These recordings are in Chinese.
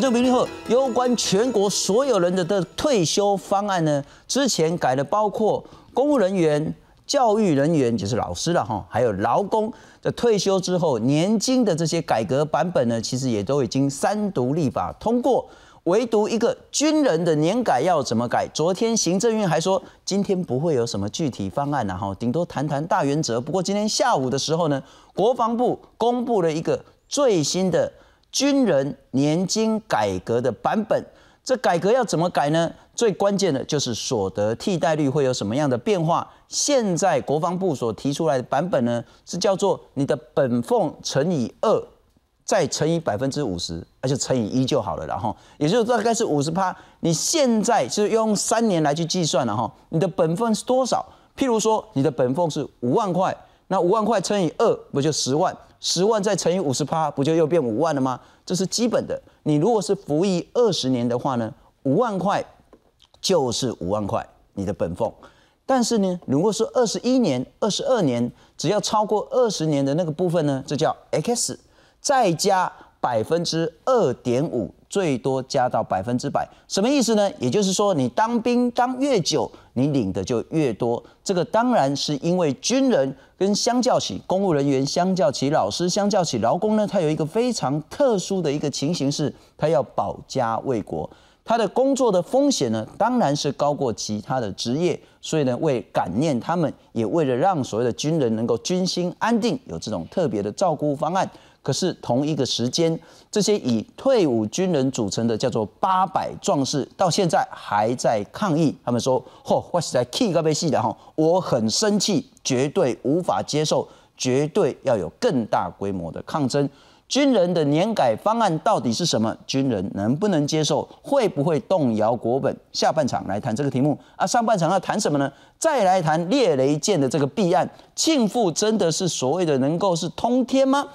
观众朋友好，有关全国所有人的的退休方案呢，之前改的包括公务人员、教育人员，就是老师了哈，还有劳工的退休之后年金的这些改革版本呢，其实也都已经三读立法通过。唯独一个军人的年改要怎么改？昨天行政院还说今天不会有什么具体方案然后顶多谈谈大原则。不过今天下午的时候呢，国防部公布了一个最新的军人年金改革的版本。这改革要怎么改呢？最关键的就是所得替代率会有什么样的变化？现在国防部所提出来的版本呢，是叫做你的本俸乘以二。再乘以百分之五十，那就乘以一就好了，然后也就是大概是五十趴。你现在是用三年来去计算了哈，你的本俸是多少？譬如说你的本俸是五万块，那五万块乘以二不就十万？十万再乘以五十趴，不就又变五万了吗？这是基本的。你如果是服役二十年的话呢，五万块就是五万块你的本俸。但是呢，如果是二十一年、二十二年，只要超过二十年的那个部分呢，这叫 X。再加百分之二点五，最多加到百分之百，什么意思呢？也就是说，你当兵当越久，你领的就越多。这个当然是因为军人跟相较起公务人员、相较起老师、相较起劳工呢，他有一个非常特殊的一个情形是，他要保家卫国，他的工作的风险呢，当然是高过其他的职业。所以呢，为感念他们，也为了让所谓的军人能够军心安定，有这种特别的照顾方案。可是同一个时间，这些以退伍军人组成的叫做八百壮士，到现在还在抗议。他们说：“嚯，我是在 K 个被戏的哈，我很生气，绝对无法接受，绝对要有更大规模的抗争。”军人的年改方案到底是什么？军人能不能接受？会不会动摇国本？下半场来谈这个题目啊，上半场要谈什么呢？再来谈猎雷舰的这个弊案，庆父真的是所谓的能够是通天吗？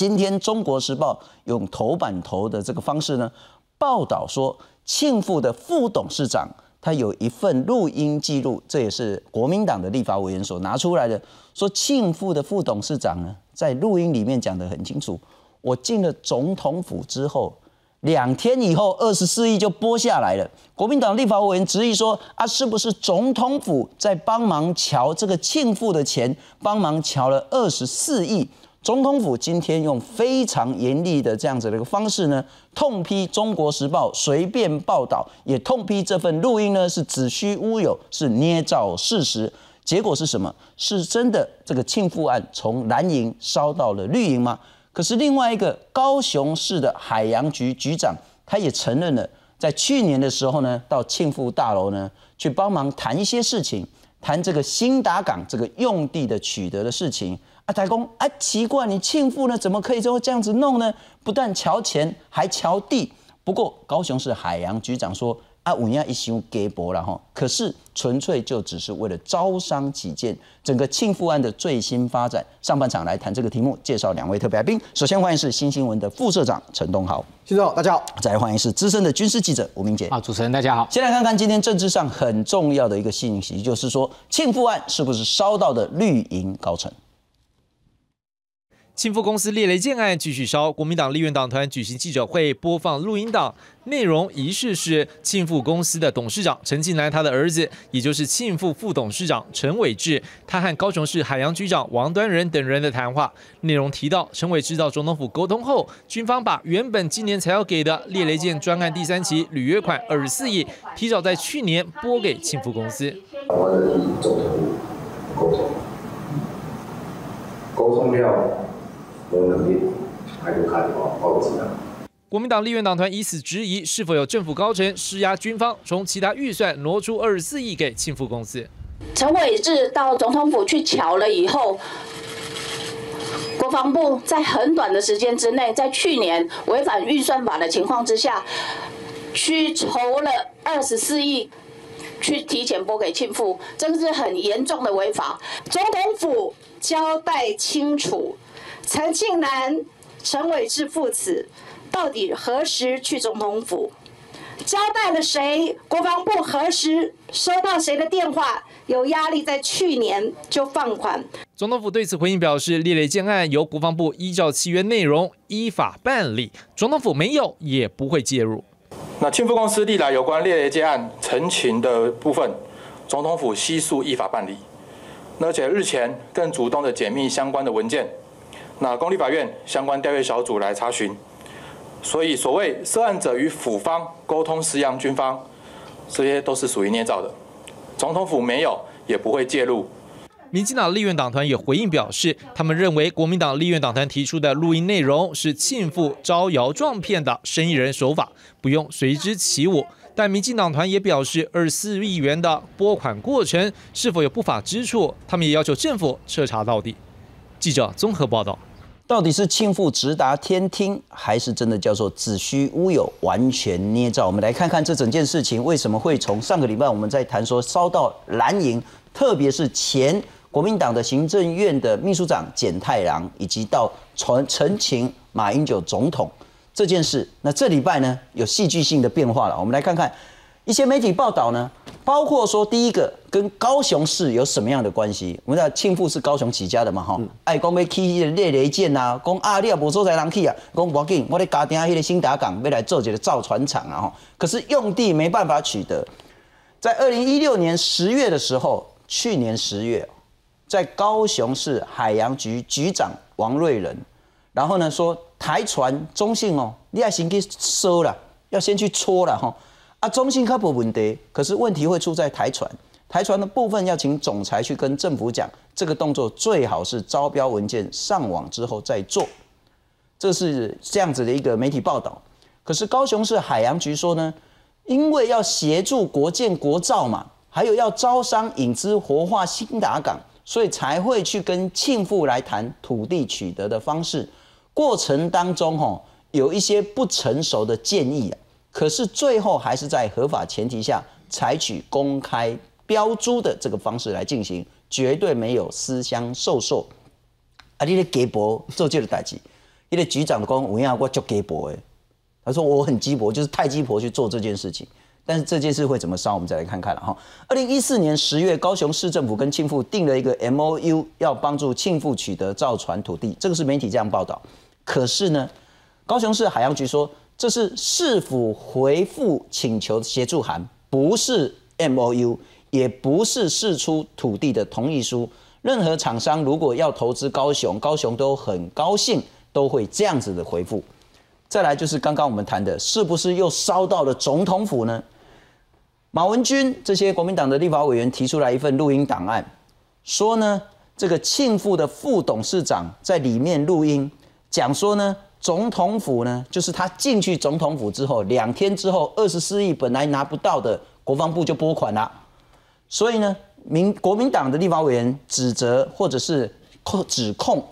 今天《中国时报》用头版头的这个方式呢，报道说庆富的副董事长他有一份录音记录，这也是国民党的立法委员所拿出来的，说庆富的副董事长呢，在录音里面讲得很清楚，我进了总统府之后，两天以后二十四亿就拨下来了。国民党立法委员质疑说啊，是不是总统府在帮忙瞧这个庆富的钱，帮忙瞧了二十四亿？总统府今天用非常严厉的这样子的一个方式呢，痛批《中国时报》随便报道，也痛批这份录音呢是子虚乌有，是捏造事实。结果是什么？是真的这个庆富案从蓝营烧到了绿营吗？可是另外一个高雄市的海洋局局长，他也承认了，在去年的时候呢，到庆富大楼呢去帮忙谈一些事情，谈这个新达港这个用地的取得的事情。台工啊，奇怪，你庆父呢，怎么可以就会这样子弄呢？不但瞧钱，还瞧地。不过高雄市海洋局长说啊，五年一修给博了哈，可是纯粹就只是为了招商起见。整个庆父案的最新发展，上半场来谈这个题目，介绍两位特别来宾。首先欢迎是新新闻的副社长陈东豪，新总大家好。再来欢迎是资深的军事记者吴明杰。啊，主持人大家好。先来看看今天政治上很重要的一个信息，就是说庆父案是不是烧到的绿营高层？庆富公司猎雷舰案继续烧，国民党立院党团举行记者会，播放录音档，内容疑似是庆富公司的董事长陈进来他的儿子，也就是庆富副董事长陈伟志，他和高雄市海洋局长王端仁等人的谈话，内容提到陈伟志到总统府沟通后，军方把原本今年才要给的猎雷舰专案第三期履约款二十四亿，提早在去年拨给庆富公司。我的总统沟通，沟通了。国民党立院党团以此质疑，是否有政府高层施压军方，从其他预算挪出二十四亿给庆富公司？陈伟志到总统府去瞧了以后，国防部在很短的时间之内，在去年违反预算法的情况之下，去筹了二十四亿，去提前拨给庆富，这个是很严重的违法。总统府交代清楚。陈庆南、陈伟志父子到底何时去总统府？交代了谁？国防部何时收到谁的电话？有压力，在去年就放款。总统府对此回应表示，列雷建案由国防部依照契约内容依法办理，总统府没有也不会介入。那庆富公司历来有关列雷建案陈情的部分，总统府悉数依法办理。而且日前更主动的解密相关的文件，那公立法院相关调阅小组来查询。所以，所谓涉案者与府方沟通施压军方，这些都是属于捏造的。总统府没有，也不会介入。民进党立院党团也回应表示，他们认为国民党立院党团提出的录音内容是庆父招摇撞骗的生意人手法，不用随之起舞。但民进党团也表示，二十四亿元的拨款过程是否有不法之处，他们也要求政府彻查到底。记者综合报道。到底是庆父直达天听，还是真的叫做子虚乌有、完全捏造？我们来看看这整件事情为什么会从上个礼拜我们在谈说烧到蓝营，特别是前国民党的行政院的秘书长简太郎，以及到陈陈情马英九总统这件事。那这礼拜呢，有戏剧性的变化了。我们来看看一些媒体报道呢。包括说，第一个跟高雄市有什么样的关系？我们知道庆父是高雄起家的嘛，哈，爱讲要起列雷舰呐，讲啊，你也无所在人去啊，讲无要紧，我咧家庭迄个新达港要来做一个造船厂啊，哈，可是用地没办法取得。在二零一六年十月的时候，去年十月，在高雄市海洋局局长王瑞仁，然后呢说台船中信哦，你要先去收了，要先去搓了哈。啊，中信科普问题，可是问题会出在台船，台船的部分要请总裁去跟政府讲，这个动作最好是招标文件上网之后再做，这是这样子的一个媒体报道。可是高雄市海洋局说呢，因为要协助国建国造嘛，还有要招商引资活化新达港，所以才会去跟庆富来谈土地取得的方式，过程当中吼有一些不成熟的建议啊。可是最后还是在合法前提下采取公开标租的这个方式来进行，绝对没有私相授受。啊，你的鸡婆做这个代志，你的局长讲，我讲我叫鸡婆诶，他说我很鸡婆，就是太鸡婆去做这件事情。但是这件事会怎么烧，我们再来看看了哈。二零一四年十月，高雄市政府跟庆富定了一个 M O U，要帮助庆富取得造船土地，这个是媒体这样报道。可是呢，高雄市海洋局说。这是市府回复请求协助函，不是 M O U，也不是释出土地的同意书。任何厂商如果要投资高雄，高雄都很高兴，都会这样子的回复。再来就是刚刚我们谈的，是不是又烧到了总统府呢？马文君这些国民党的立法委员提出来一份录音档案，说呢，这个庆富的副董事长在里面录音讲说呢。总统府呢，就是他进去总统府之后，两天之后，二十四亿本来拿不到的，国防部就拨款了。所以呢，民国民党的立法委员指责或者是控指控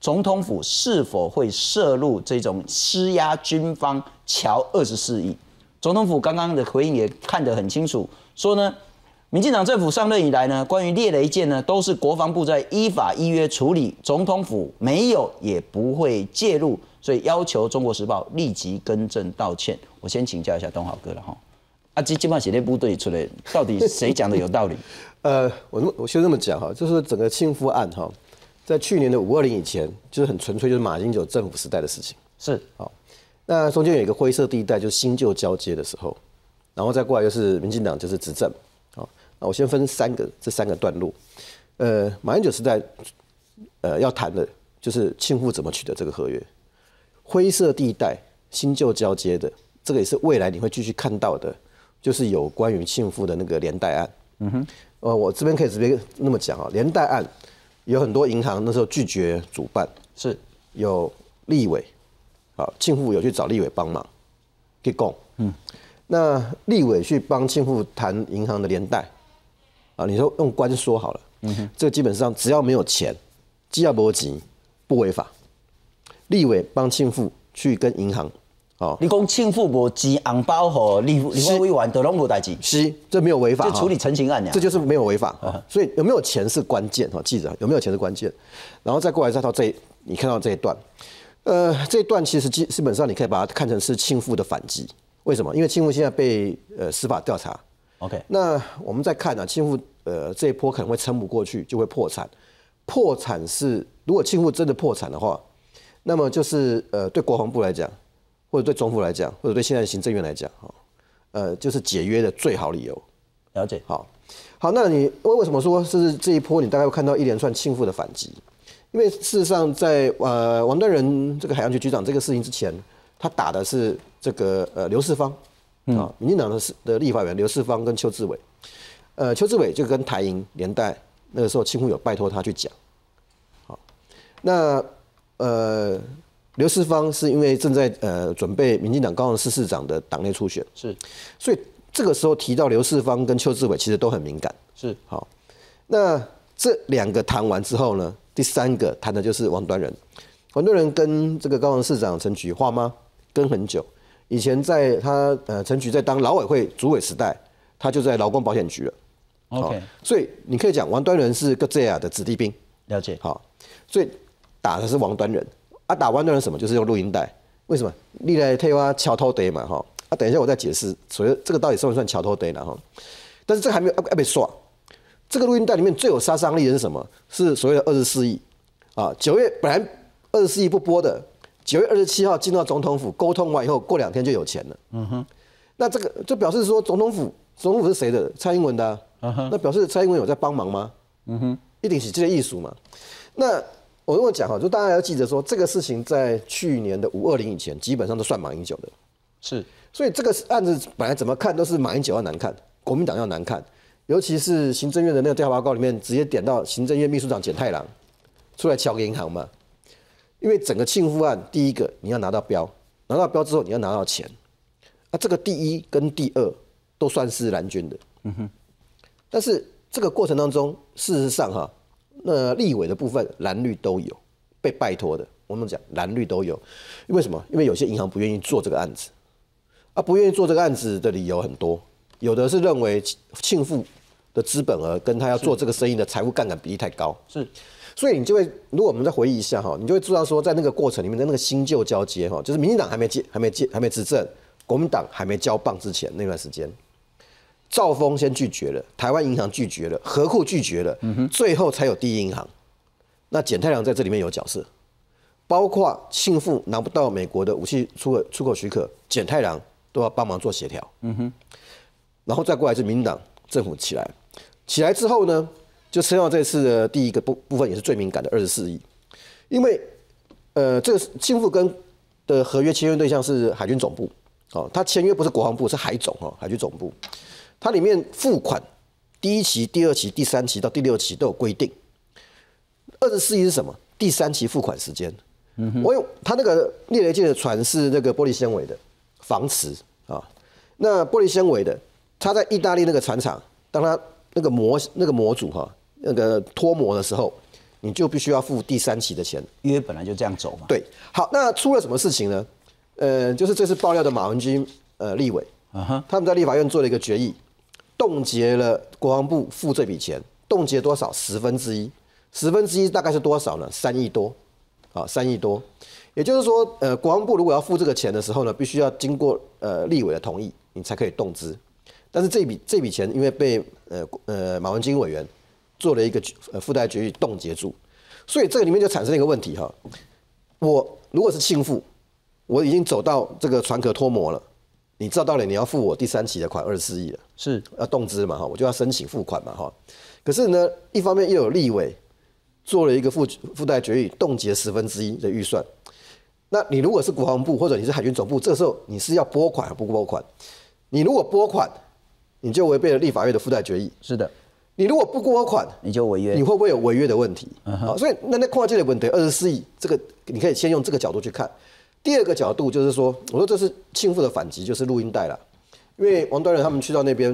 总统府是否会涉入这种施压军方桥二十四亿。总统府刚刚的回应也看得很清楚，说呢。民进党政府上任以来呢，关于列雷舰呢，都是国防部在依法依约处理，总统府没有也不会介入，所以要求中国时报立即更正道歉。我先请教一下东豪哥了哈，啊，这基本上写那部队出来，到底谁讲的有道理？呃，我我先这么讲哈，就是整个庆父案哈，在去年的五二零以前，就是很纯粹就是马英九政府时代的事情，是好，那中间有一个灰色地带，就是新旧交接的时候，然后再过来就是民进党就是执政。那我先分三个，这三个段落。呃，马英九时代，呃，要谈的就是庆父怎么取得这个合约。灰色地带，新旧交接的，这个也是未来你会继续看到的，就是有关于庆父的那个连带案。嗯哼。呃，我这边可以直接那么讲啊，连带案有很多银行那时候拒绝主办，是有立委，好，庆父有去找立委帮忙，给供。嗯。那立委去帮庆父谈银行的连带。啊，你说用官说好了，嗯哼，这个基本上只要没有钱，既要不急，不违法。立委帮庆富去跟银行，哦，你讲庆富无急，红包和立立委委员都拢无代志，是这没有违法，就处理陈情案呀这就是没有违法。所以有没有钱是关键哈，记着有没有钱是关键。然后再过来再到这，你看到这一段，呃，这一段其实基基本上你可以把它看成是庆富的反击。为什么？因为庆富现在被呃司法调查，OK，那我们再看啊，庆富呃这一波可能会撑不过去，就会破产。破产是如果庆富真的破产的话，那么就是呃对国防部来讲，或者对总府来讲，或者对现在的行政院来讲，哈，呃就是解约的最好理由。了解。好，好，那你为为什么说是这一波你大概会看到一连串庆富的反击？因为事实上在呃王端仁这个海洋局局长这个事情之前，他打的是这个呃刘世芳啊，民进党的是的立法委员刘世芳跟邱志伟，呃邱志伟就跟台银连带那个时候庆富有拜托他去讲，好，那呃刘世芳是因为正在呃准备民进党高雄市市长的党内初选，是。所以这个时候提到刘世芳跟邱志伟其实都很敏感。是，好，那这两个谈完之后呢，第三个谈的就是王端仁。王端仁跟这个高雄市长陈菊花吗？跟很久，以前在他呃陈菊在当劳委会主委时代，他就在劳工保险局了。OK，所以你可以讲王端仁是个这样的子弟兵。了解。好，所以打的是王端仁啊，打王端仁什么？就是用录音带。为什么？历来台湾桥头得嘛哈啊，等一下我再解释，所以这个到底算不算桥头得了哈？但是这还没有要要被刷。这个录音带里面最有杀伤力的是什么？是所谓的二十四亿啊。九月本来二十四亿不播的，九月二十七号进到总统府沟通完以后，过两天就有钱了。嗯哼。那这个就表示说，总统府总统府是谁的？蔡英文的、啊。那表示蔡英文有在帮忙吗？嗯哼。一定是这个艺术嘛。那我跟我讲哈，就大家要记得说，这个事情在去年的五二零以前，基本上都算马英九的。是，所以这个案子本来怎么看都是马英九要难看，国民党要难看，尤其是行政院的那个调查报告里面，直接点到行政院秘书长简太郎出来敲个银行嘛。因为整个庆富案，第一个你要拿到标，拿到标之后你要拿到钱，啊，这个第一跟第二都算是蓝军的，嗯哼。但是这个过程当中，事实上哈，那立委的部分蓝绿都有被拜托的，我们讲蓝绿都有，因为什么？因为有些银行不愿意做这个案子。啊，不愿意做这个案子的理由很多，有的是认为庆富的资本额跟他要做这个生意的财务杠杆比例太高，是，所以你就会，如果我们再回忆一下哈，你就会知道说，在那个过程里面的那个新旧交接哈，就是民进党还没接、还没接、还没执政，国民党还没交棒之前那段时间，兆丰先拒绝了，台湾银行拒绝了，何库拒绝了，最后才有第一银行。那简太郎在这里面有角色，包括庆富拿不到美国的武器出口出口许可，简太郎都要帮忙做协调。嗯哼，然后再过来是民进党政府起来，起来之后呢，就撑到这次的第一个部部分也是最敏感的二十四亿，因为呃这个庆富跟的合约签约对象是海军总部，哦，他签约不是国防部，是海总哦，海军总部，它里面付款第一期、第二期、第三期到第六期都有规定。二十四亿是什么？第三期付款时间。嗯我有他那个猎雷舰的船是那个玻璃纤维的防磁啊，那玻璃纤维的，它在意大利那个船厂，当它那个模那个模组哈，那个脱模的时候，你就必须要付第三期的钱。因为本来就这样走嘛。对，好，那出了什么事情呢？呃，就是这次爆料的马文君呃立委，啊哈，他们在立法院做了一个决议，冻结了国防部付这笔钱，冻结多少？十分之一，十分之一大概是多少呢？三亿多，啊，三亿多。也就是说，呃，国防部如果要付这个钱的时候呢，必须要经过呃立委的同意，你才可以动资。但是这笔这笔钱因为被呃呃马文君委员做了一个呃附带决议冻结住，所以这个里面就产生了一个问题哈。我如果是庆付，我已经走到这个船壳脱模了，你照道理你要付我第三期的款二十四亿了，是要动资嘛哈，我就要申请付款嘛哈。可是呢，一方面又有立委做了一个附附带决议，冻结十分之一的预算。那你如果是国防部或者你是海军总部，这时候你是要拨款还不拨款？你如果拨款，你就违背了立法院的附带决议。是的，你如果不拨款，你就违约你。会不会有违约的问题？好，所以那那跨界的问题，二十四亿，这个你可以先用这个角度去看。第二个角度就是说，我说这是庆富的反击，就是录音带了，因为王端仁他们去到那边，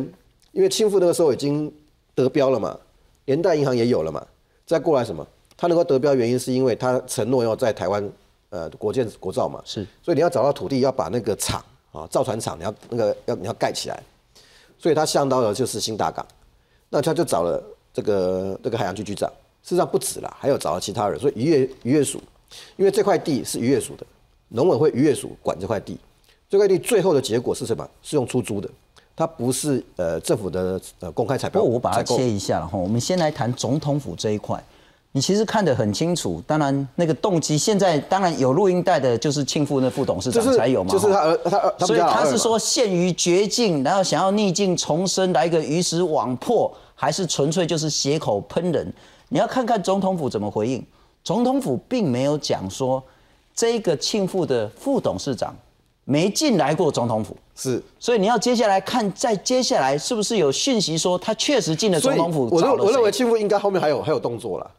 因为庆富那个时候已经得标了嘛，连带银行也有了嘛，再过来什么，他能够得标原因是因为他承诺要在台湾呃国建国造嘛，是，所以你要找到土地，要把那个厂啊造船厂，你要那个要你要盖起来，所以他向到的就是新大港。那他就找了这个这个海洋局局长，事实上不止啦，还有找了其他人，所以渔业渔业署，因为这块地是渔业署的，农委会渔业署管这块地，这块地最后的结果是什么？是用出租的，它不是呃政府的呃公开采购。不过我把它切一下了哈，我们先来谈总统府这一块。你其实看得很清楚，当然那个动机，现在当然有录音带的，就是庆父那副董事长才有嘛，哈就是他儿他儿他所以他是说陷于绝境，然后想要逆境重生，来个鱼死网破，还是纯粹就是血口喷人？你要看看总统府怎么回应。总统府并没有讲说这个庆父的副董事长没进来过总统府，是，所以你要接下来看，在接下来是不是有讯息说他确实进了总统府我我认为？庆父应该后面还有还有动作了。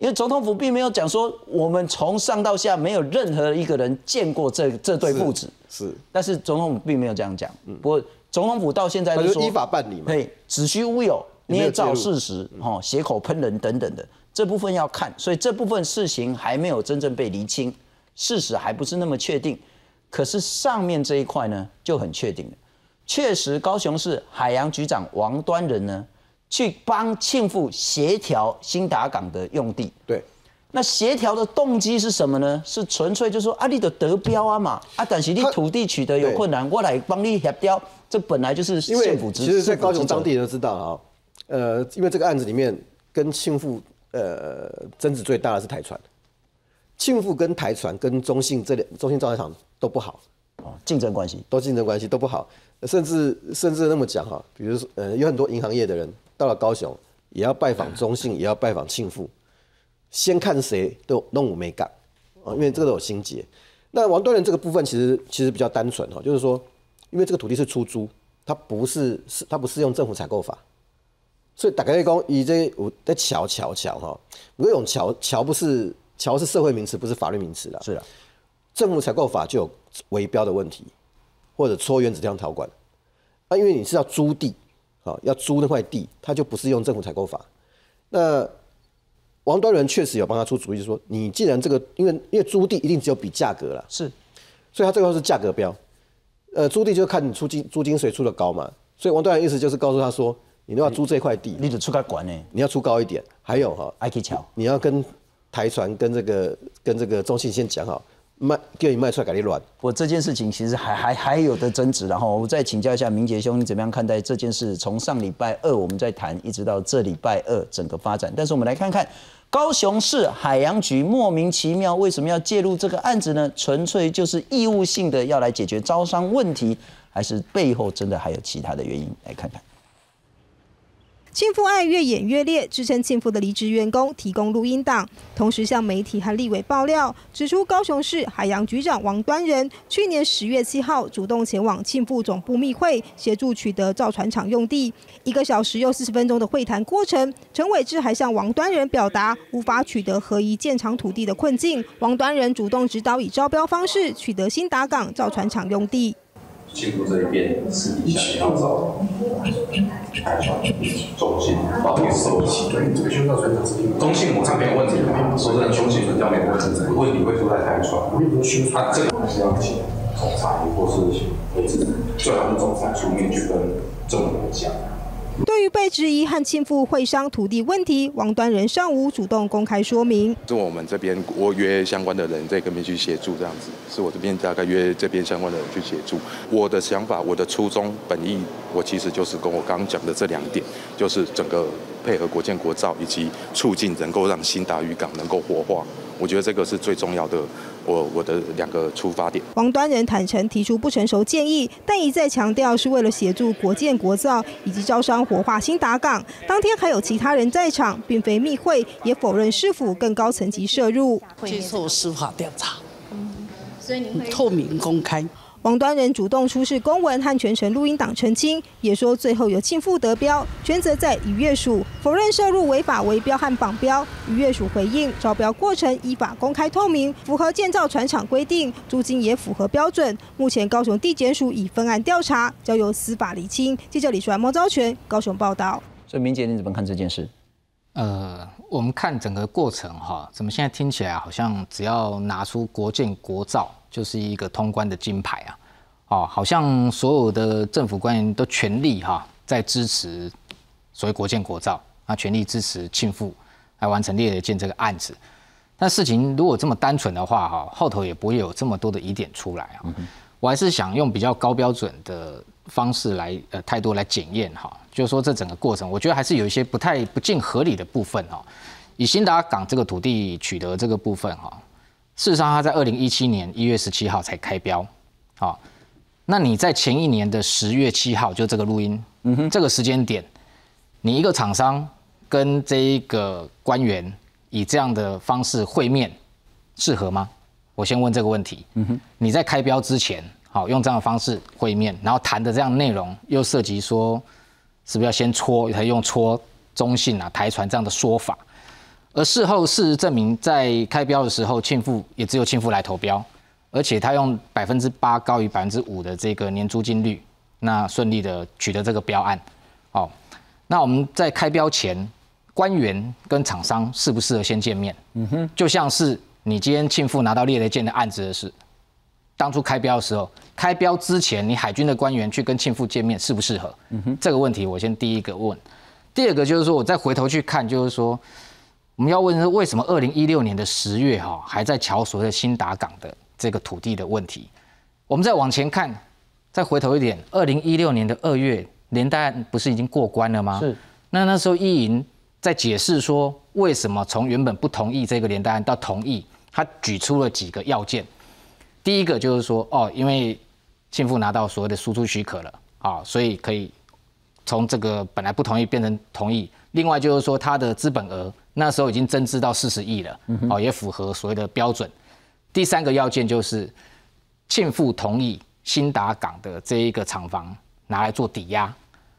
因为总统府并没有讲说我们从上到下没有任何一个人见过这这对父子。是，但是总统府并没有这样讲。不过总统府到现在就依法办理嘛。对，子虚乌有，捏造事实，哈，血口喷人等等的这部分要看，所以这部分事情还没有真正被厘清，事实还不是那么确定。可是上面这一块呢就很确定了，确实高雄市海洋局长王端仁呢去帮庆父协调新达港的用地，对，那协调的动机是什么呢？是纯粹就是说啊，你的得标啊嘛，啊，但是你土地取得有困难，我来帮你协调，这本来就是因府职。其实，在高雄当地人都知道啊，呃，因为这个案子里面跟庆父呃争执最大的是台船，庆父跟台船跟中信这两中信造船厂都不好，哦竞争关系，都竞争关系都不好，甚至甚至那么讲哈，比如说呃有很多银行业的人到了高雄，也要拜访中信，也要拜访庆富，先看谁都弄我没感啊，因为这个都有心结。那王端仁这个部分其实其实比较单纯哈，就是说，因为这个土地是出租，它不是是它不适用政府采购法，所以大概讲以这我在桥桥桥哈，我用桥桥不是桥是社会名词，不是法律名词啦。是的，政府采购法就有围标的问题，或者搓原子条条款。啊，因为你是要租地，啊，要租那块地，他就不是用政府采购法。那王端仁确实有帮他出主意，就说你既然这个，因为因为租地一定只有比价格啦，是所以他最后是价格标。呃，租地就看你出金租金谁出的高嘛。所以王端仁意思就是告诉他说，你都要租这块地，你得出个管呢，你要出高一点。还有哈，爱去桥。你要跟台船跟这个跟这个中信先讲好，卖叫你卖出来给你乱。我这件事情其实还还还有的争执，然后我再请教一下明杰兄，你怎么样看待这件事？从上礼拜二我们在谈，一直到这礼拜二整个发展。但是我们来看看高雄市海洋局莫名其妙为什么要介入这个案子呢？纯粹就是义务性的要来解决招商问题，还是背后真的还有其他的原因？来看看。庆父案越演越烈，支撑庆父的离职员工提供录音档，同时向媒体和立委爆料，指出高雄市海洋局长王端仁去年十月七号主动前往庆父总部密会，协助取得造船厂用地。一个小时又四十分钟的会谈过程，陈伟志还向王端仁表达无法取得合宜建厂土地的困境。王端仁主动指导以招标方式取得新达港造船厂用地。庆祝这一边私底下要找台船中信帮你收齐。这个胸罩船厂是中信我这没问题的，说真的，中信存交没有问题，问题会出在台船。他这个还是要请总裁或是委制，最好是总裁出面去跟政府讲。对于被质疑和庆父会商土地问题，王端仁上午主动公开说明。是我们这边我约相关的人在跟边去协助，这样子是我这边大概约这边相关的人去协助。我的想法，我的初衷本意，我其实就是跟我刚刚讲的这两点，就是整个配合国建国造以及促进能够让新达渔港能够活化。我觉得这个是最重要的，我我的两个出发点。王端仁坦诚提出不成熟建议，但一再强调是为了协助国建国造以及招商活化新达港。当天还有其他人在场，并非密会，也否认市府更高层级涉入。接受司法调查，所以你会透明公开。王端仁主动出示公文和全程录音档澄清，也说最后有庆父得标，全责在渔业署，否认涉入违法围标和绑标。渔业署回应，招标过程依法公开透明，符合建造船厂规定，租金也符合标准。目前高雄地检署已分案调查，交由司法厘清。记者李淑兰、莫昭全高雄报道。所以明杰你怎么看这件事？呃，我们看整个过程哈，怎么现在听起来好像只要拿出国建国造就是一个通关的金牌啊？哦，好像所有的政府官员都全力哈在支持所谓国建国造，啊，全力支持庆父来完成烈烈舰这个案子。但事情如果这么单纯的话哈，后头也不会有这么多的疑点出来啊。我还是想用比较高标准的方式来呃态度来检验哈，就是说这整个过程，我觉得还是有一些不太不尽合理的部分哈。以新达港这个土地取得这个部分哈，事实上它在二零一七年一月十七号才开标，好，那你在前一年的十月七号就这个录音，嗯哼，这个时间点，你一个厂商跟这一个官员以这样的方式会面，适合吗？我先问这个问题。嗯哼，你在开标之前，好用这样的方式会面，然后谈的这样内容又涉及说，是不是要先戳，才用戳中信啊、台船这样的说法？而事后事实证明，在开标的时候，庆富也只有庆富来投标，而且他用百分之八高于百分之五的这个年租金率，那顺利的取得这个标案。哦，那我们在开标前，官员跟厂商适不适合先见面？嗯哼，就像是。你今天庆富拿到猎雷舰的案子的是，当初开标的时候，开标之前，你海军的官员去跟庆富见面适不适合？嗯哼，这个问题我先第一个问，第二个就是说，我再回头去看，就是说，我们要问是为什么二零一六年的十月哈还在瞧所谓的新达港的这个土地的问题？我们再往前看，再回头一点，二零一六年的二月，连带案不是已经过关了吗？是。那那时候意银在解释说，为什么从原本不同意这个连带案到同意？他举出了几个要件，第一个就是说，哦，因为庆富拿到所谓的输出许可了，啊，所以可以从这个本来不同意变成同意。另外就是说，他的资本额那时候已经增资到四十亿了，哦，也符合所谓的标准。第三个要件就是庆富同意新达港的这一个厂房拿来做抵押，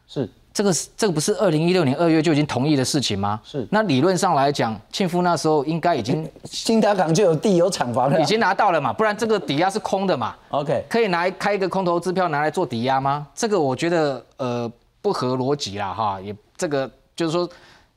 是。这个是这个不是二零一六年二月就已经同意的事情吗？是。那理论上来讲，庆富那时候应该已经新达港就有地有厂房了，已经拿到了嘛？不然这个抵押是空的嘛？OK，可以拿来开一个空头支票拿来做抵押吗？这个我觉得呃不合逻辑啦哈，也这个就是说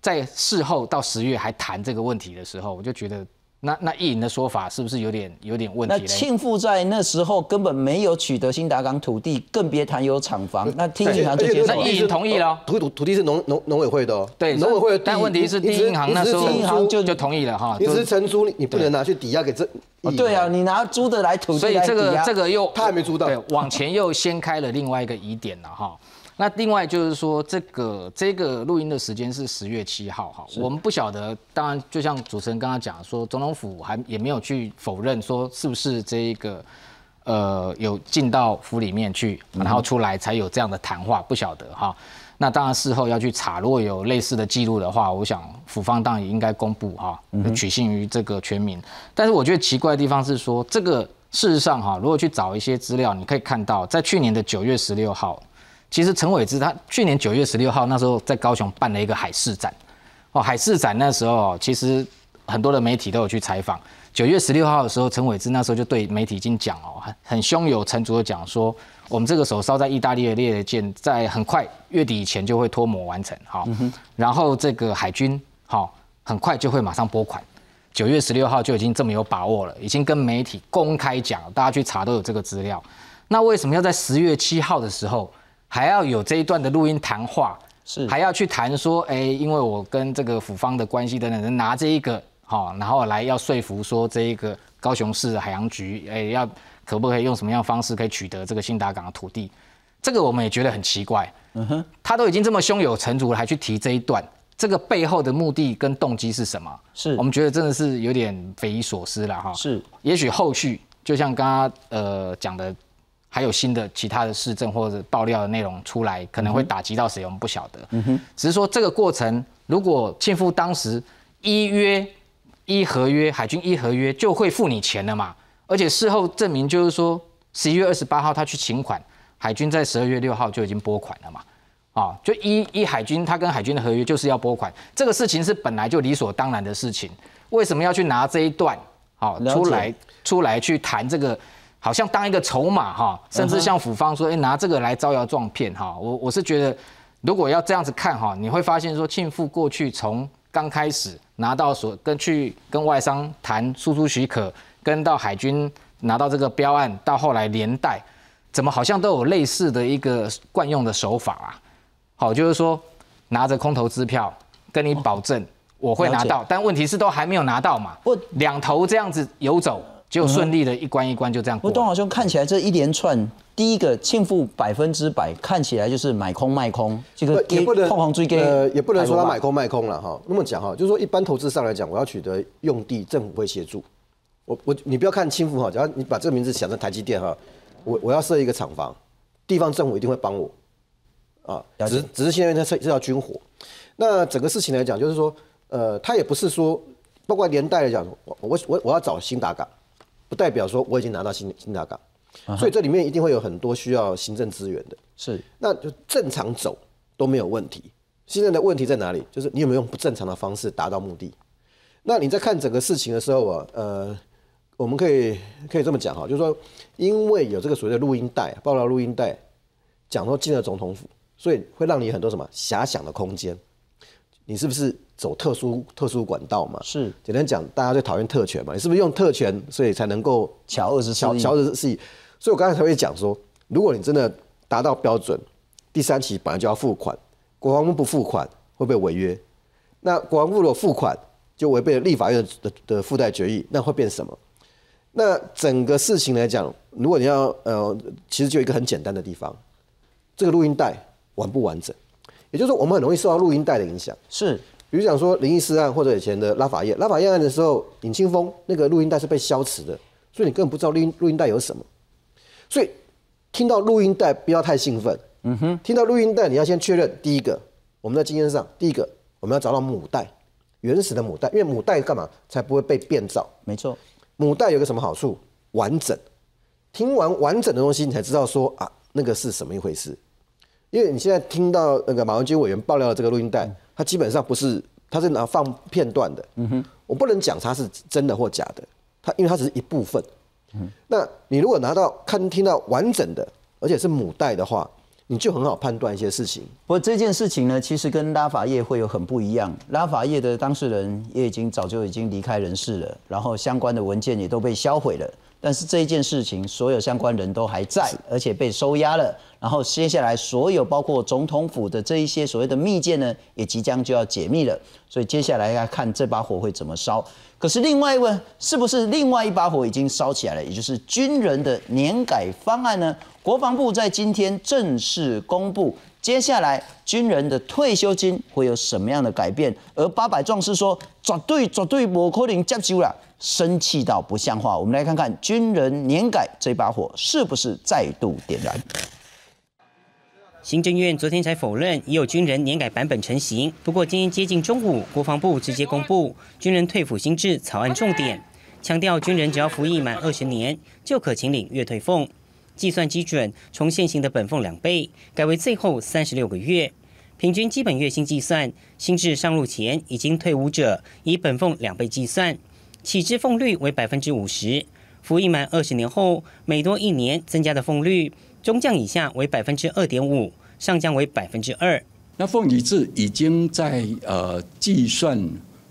在事后到十月还谈这个问题的时候，我就觉得。那那意淫的说法是不是有点有点问题？那庆富在那时候根本没有取得新达港土地，更别谈有厂房。那听银行就接受，那意淫同意了。土土土地是农农农委会的，对，农委会。但问题是第一银行那时候就就同意了哈。你是承租，你不能拿去抵押给这。对啊，你拿租的来土地所以这个这个又他还没租到，对，往前又掀开了另外一个疑点了哈。那另外就是说，这个这个录音的时间是十月七号哈，我们不晓得。当然，就像主持人刚刚讲说，总统府还也没有去否认说是不是这一个呃有进到府里面去，然后出来才有这样的谈话，不晓得哈。那当然事后要去查，如果有类似的记录的话，我想府方当然也应该公布哈，取信于这个全民。但是我觉得奇怪的地方是说，这个事实上哈，如果去找一些资料，你可以看到，在去年的九月十六号。其实陈伟之他去年九月十六号那时候在高雄办了一个海事展，哦，海事展那时候其实很多的媒体都有去采访。九月十六号的时候，陈伟之那时候就对媒体已经讲哦，很很胸有成竹的讲说，我们这个手烧在意大利的猎舰在很快月底以前就会脱模完成，好，然后这个海军好很快就会马上拨款。九月十六号就已经这么有把握了，已经跟媒体公开讲，大家去查都有这个资料。那为什么要在十月七号的时候？还要有这一段的录音谈话，是还要去谈说，哎，因为我跟这个府方的关系等等，人拿这一个好，然后来要说服说这一个高雄市海洋局，哎，要可不可以用什么样方式可以取得这个新达港的土地？这个我们也觉得很奇怪。嗯哼，他都已经这么胸有成竹了，还去提这一段，这个背后的目的跟动机是什么？是我们觉得真的是有点匪夷所思了哈。是，也许后续就像刚刚呃讲的。还有新的其他的市政或者爆料的内容出来，可能会打击到谁，我们不晓得。嗯哼，只是说这个过程，如果庆富当时依约依合约，海军依合约就会付你钱了嘛。而且事后证明，就是说十一月二十八号他去请款，海军在十二月六号就已经拨款了嘛。啊，就依依海军他跟海军的合约就是要拨款，这个事情是本来就理所当然的事情，为什么要去拿这一段好出来出来去谈这个？好像当一个筹码哈，甚至像府方说，哎，拿这个来招摇撞骗哈。我我是觉得，如果要这样子看哈，你会发现说，庆富过去从刚开始拿到所跟去跟外商谈输出许可，跟到海军拿到这个标案，到后来连带，怎么好像都有类似的一个惯用的手法啊？好，就是说拿着空头支票跟你保证我会拿到，但问题是都还没有拿到嘛，两头这样子游走。结果顺利的一关一关就这样过。不，董好兄看起来这一连串，第一个庆富百分之百看起来就是买空卖空，这个也不能碰红追给呃，也不能说他买空卖空了哈。那么讲哈，就是说一般投资上来讲，我要取得用地，政府会协助。我我你不要看庆富哈，只要你把这个名字想成台积电哈，我我要设一个厂房，地方政府一定会帮我啊。只只是现在它是是要军火。那整个事情来讲，就是说，呃，它也不是说，包括连带来讲，我我我我要找新达港，不代表说我已经拿到新新达港，所以这里面一定会有很多需要行政资源的。是，那就正常走都没有问题。现在的问题在哪里？就是你有没有用不正常的方式达到目的？那你在看整个事情的时候啊，呃，我们可以可以这么讲哈，就是说，因为有这个所谓的录音带，爆料录音带，讲说进了总统府，所以会让你很多什么遐想的空间。你是不是走特殊特殊管道嘛？是，简单讲，大家最讨厌特权嘛。你是不是用特权，所以才能够巧二十四亿？巧二十四亿。所以我刚才才会讲说，如果你真的达到标准，第三期本来就要付款。国防部不付款会不会违约？那国防部如果付款，就违背了立法院的的附带决议，那会变什么？那整个事情来讲，如果你要呃，其实就一个很简单的地方，这个录音带完不完整？也就是说，我们很容易受到录音带的影响。是，比如讲说林义斯案或者以前的拉法叶，拉法叶案的时候，尹清峰那个录音带是被消磁的，所以你根本不知道录音录音带有什么。所以听到录音带不要太兴奋。嗯哼，听到录音带，你要先确认第一个，我们在经验上，第一个我们要找到母带，原始的母带，因为母带干嘛才不会被变造？没错，母带有个什么好处？完整。听完完整的东西，你才知道说啊，那个是什么一回事。因为你现在听到那个马文君委员爆料的这个录音带，它基本上不是，它是拿放片段的。嗯哼，我不能讲它是真的或假的，它因为它只是一部分。嗯，那你如果拿到看听到完整的，而且是母带的话。你就很好判断一些事情。不过这件事情呢，其实跟拉法叶会有很不一样。拉法叶的当事人也已经早就已经离开人世了，然后相关的文件也都被销毁了。但是这一件事情，所有相关人都还在，而且被收押了。然后接下来，所有包括总统府的这一些所谓的密件呢，也即将就要解密了。所以接下来要看这把火会怎么烧。可是另外一问，是不是另外一把火已经烧起来了？也就是军人的年改方案呢？国防部在今天正式公布，接下来军人的退休金会有什么样的改变？而八百壮士说，绝对绝对不可能接受了，生气到不像话。我们来看看军人年改这把火是不是再度点燃。行政院昨天才否认已有军人年改版本成型，不过今天接近中午，国防部直接公布军人退抚新制草案重点，强调军人只要服役满二十年就可请领月退俸。计算基准从现行的本俸两倍改为最后三十六个月，平均基本月薪计算，新制上路前已经退伍者以本俸两倍计算，起支俸率为百分之五十。服役满二十年后，每多一年增加的俸率，中降以下为百分之二点五，上降为百分之二。那俸礼制已经在呃计算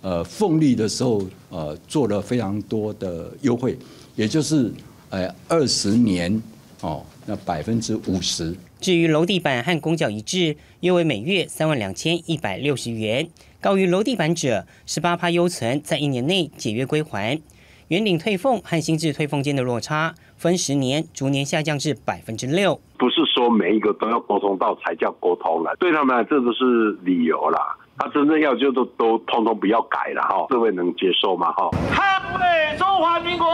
呃俸率的时候呃做了非常多的优惠，也就是呃二十年。哦，那百分之五十。至于楼地板和公缴一致，约为每月三万两千一百六十元，高于楼地板者，十八趴优存在一年内解约归还。圆领退俸和新制退俸间的落差，分十年逐年下降至百分之六。不是说每一个都要沟通到才叫沟通了，对他们这都是理由啦。他真正要就都都通通不要改了哈，各位能接受吗？哈？捍卫中华民国。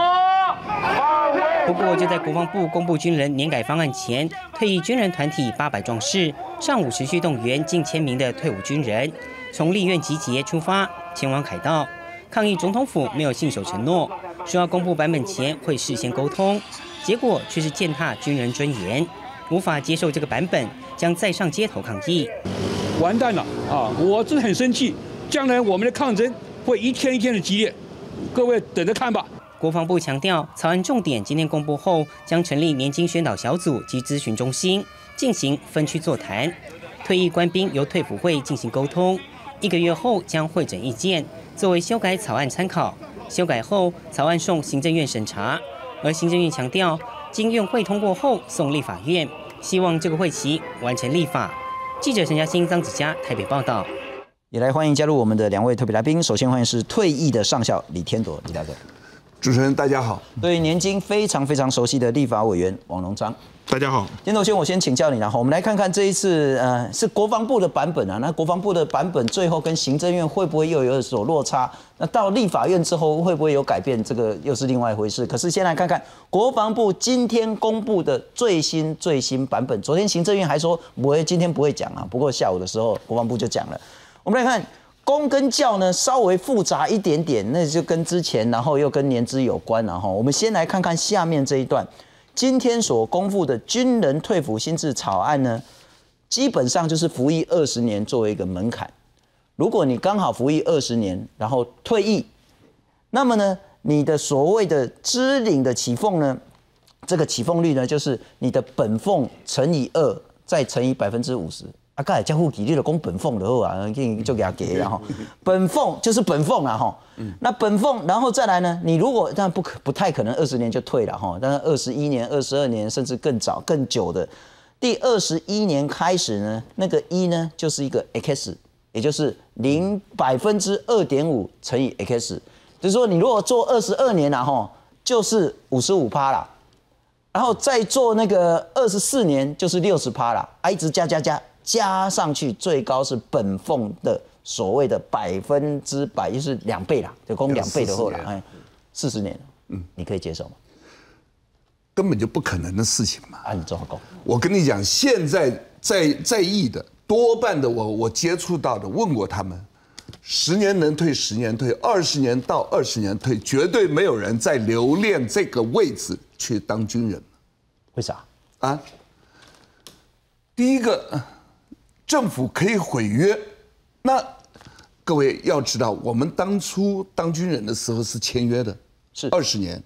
不过就在国防部公布军人年改方案前，退役军人团体八百壮士上午持续动员近千名的退伍军人，从立院集结出发，前往凯道抗议总统府没有信守承诺，说要公布版本前会事先沟通，结果却是践踏军人尊严，无法接受这个版本，将再上街头抗议。完蛋了啊！我真的很生气，将来我们的抗争会一天一天的激烈，各位等着看吧。国防部强调，草案重点今天公布后，将成立年金宣导小组及咨询中心，进行分区座谈。退役官兵由退辅会进行沟通，一个月后将会诊意见，作为修改草案参考。修改后，草案送行政院审查，而行政院强调，经院会通过后送立法院，希望这个会期完成立法。记者陈嘉欣、张子佳台北报道。也来欢迎加入我们的两位特别来宾。首先欢迎是退役的上校李天铎，李大哥。主持人大家好，对年金非常非常熟悉的立法委员王龙章。大家好，金头先，我先请教你，然后我们来看看这一次，呃，是国防部的版本啊。那国防部的版本最后跟行政院会不会又有所落差？那到立法院之后会不会有改变？这个又是另外一回事。可是先来看看国防部今天公布的最新最新版本。昨天行政院还说不会，今天不会讲啊。不过下午的时候国防部就讲了。我们来看公跟教呢，稍微复杂一点点，那就跟之前，然后又跟年资有关，然后我们先来看看下面这一段。今天所公布的军人退抚新制草案呢，基本上就是服役二十年作为一个门槛。如果你刚好服役二十年，然后退役，那么呢，你的所谓的支领的起俸呢，这个起俸率呢，就是你的本俸乘以二，再乘以百分之五十。啊，刚才江户体力的供本俸的话啊，就就给他给，然后本俸就是本俸啊，哈。那本俸，然后再来呢？你如果但不可不太可能二十年就退了哈，但是二十一年、二十二年甚至更早、更久的，第二十一年开始呢，那个一呢就是一个 x，也就是零百分之二点五乘以 x，就是说你如果做二十二年了哈，就是五十五趴了，然后再做那个二十四年就是六十趴了，一直加加加加上去，最高是本俸的。所谓的百分之百就是两倍啦，就供两倍的货了，哎，四十年，嗯，你可以接受吗？根本就不可能的事情嘛。按照工，我跟你讲，现在在在意的多半的我我接触到的问过他们，十年能退十年退，二十年到二十年退，绝对没有人在留恋这个位置去当军人。为啥？啊？第一个，政府可以毁约。那各位要知道，我们当初当军人的时候是签约的，是二十年，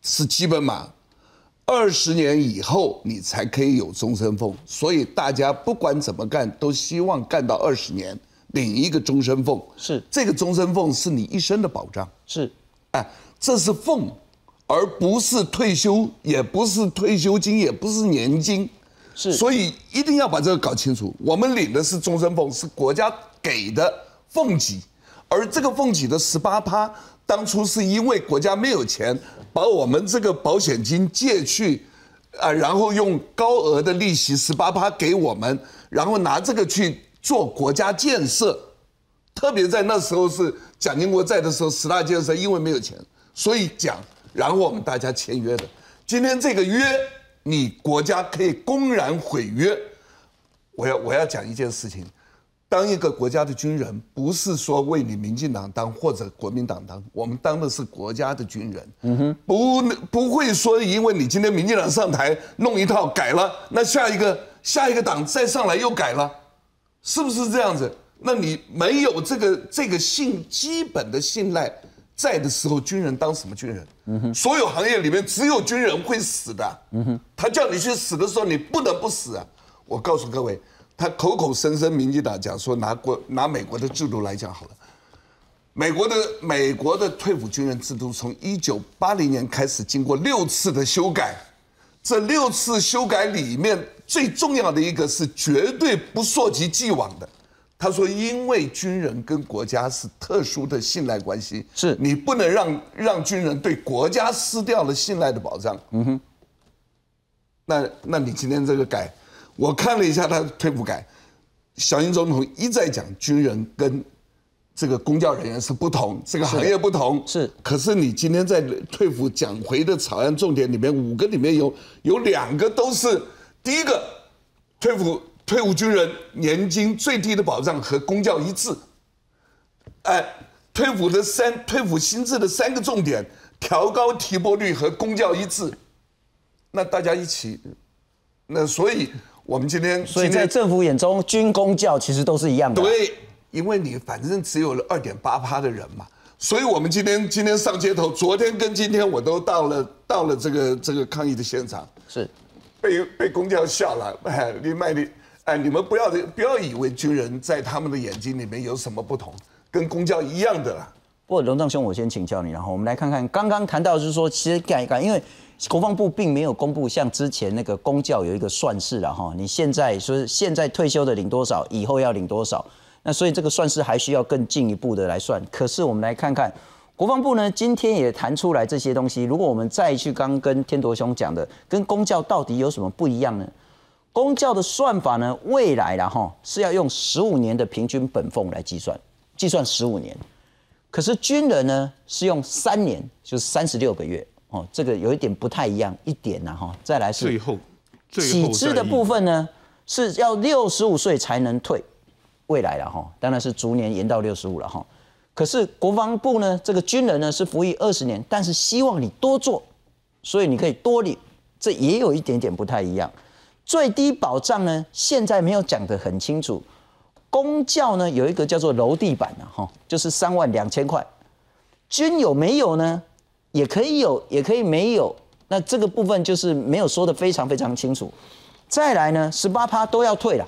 是基本码，二十年以后你才可以有终身俸。所以大家不管怎么干，都希望干到二十年，领一个终身俸。是这个终身俸是你一生的保障。是，哎，这是俸，而不是退休，也不是退休金，也不是年金。是，所以一定要把这个搞清楚。我们领的是终身俸，是国家。给的俸给，而这个俸给的十八趴，当初是因为国家没有钱，把我们这个保险金借去，啊，然后用高额的利息十八趴给我们，然后拿这个去做国家建设，特别在那时候是蒋经国在的时候，十大建设因为没有钱，所以讲，然后我们大家签约的。今天这个约，你国家可以公然毁约，我要我要讲一件事情。当一个国家的军人，不是说为你民进党当或者国民党当，我们当的是国家的军人。嗯哼，不不会说因为你今天民进党上台弄一套改了，那下一个下一个党再上来又改了，是不是这样子？那你没有这个这个信基本的信赖在的时候，军人当什么军人？所有行业里面只有军人会死的。嗯哼，他叫你去死的时候，你不能不死啊！我告诉各位。他口口声声，民进党讲说拿国拿美国的制度来讲好了，美国的美国的退伍军人制度从一九八零年开始经过六次的修改，这六次修改里面最重要的一个是绝对不溯及既往的。他说，因为军人跟国家是特殊的信赖关系，是你不能让让军人对国家失掉了信赖的保障。嗯哼，那那你今天这个改？我看了一下他退伍改，小英总统一再讲军人跟这个公教人员是不同，这个行业不同是。可是你今天在退伍讲回的草案重点里面，五个里面有有两个都是第一个，退伍退伍军人年金最低的保障和公教一致。哎，退伍的三退伍薪资的三个重点，调高提拨率和公教一致。那大家一起，那所以。我们今天，所以在政府眼中，军公教其实都是一样的。对，因为你反正只有了二点八趴的人嘛，所以我们今天今天上街头，昨天跟今天我都到了到了这个这个抗议的现场，是被被公教笑了，哎，你卖的，哎，你们不要不要以为军人在他们的眼睛里面有什么不同，跟公教一样的啦。不过龙藏兄，我先请教你，然后我们来看看刚刚谈到就是说，其实改一改，因为。国防部并没有公布像之前那个公教有一个算式了哈，你现在说现在退休的领多少，以后要领多少，那所以这个算式还需要更进一步的来算。可是我们来看看国防部呢今天也谈出来这些东西。如果我们再去刚跟天铎兄讲的，跟公教到底有什么不一样呢？公教的算法呢，未来啦哈是要用十五年的平均本俸来计算，计算十五年。可是军人呢是用三年，就是三十六个月哦，这个有一点不太一样一点呐哈。再来是最后，起支的部分呢是要六十五岁才能退，未来了哈，当然是逐年延到六十五了哈。可是国防部呢，这个军人呢是服役二十年，但是希望你多做，所以你可以多领，这也有一点点不太一样。最低保障呢，现在没有讲得很清楚。公教呢有一个叫做楼地板的哈，就是三万两千块。军有没有呢？也可以有，也可以没有。那这个部分就是没有说的非常非常清楚。再来呢，十八趴都要退了，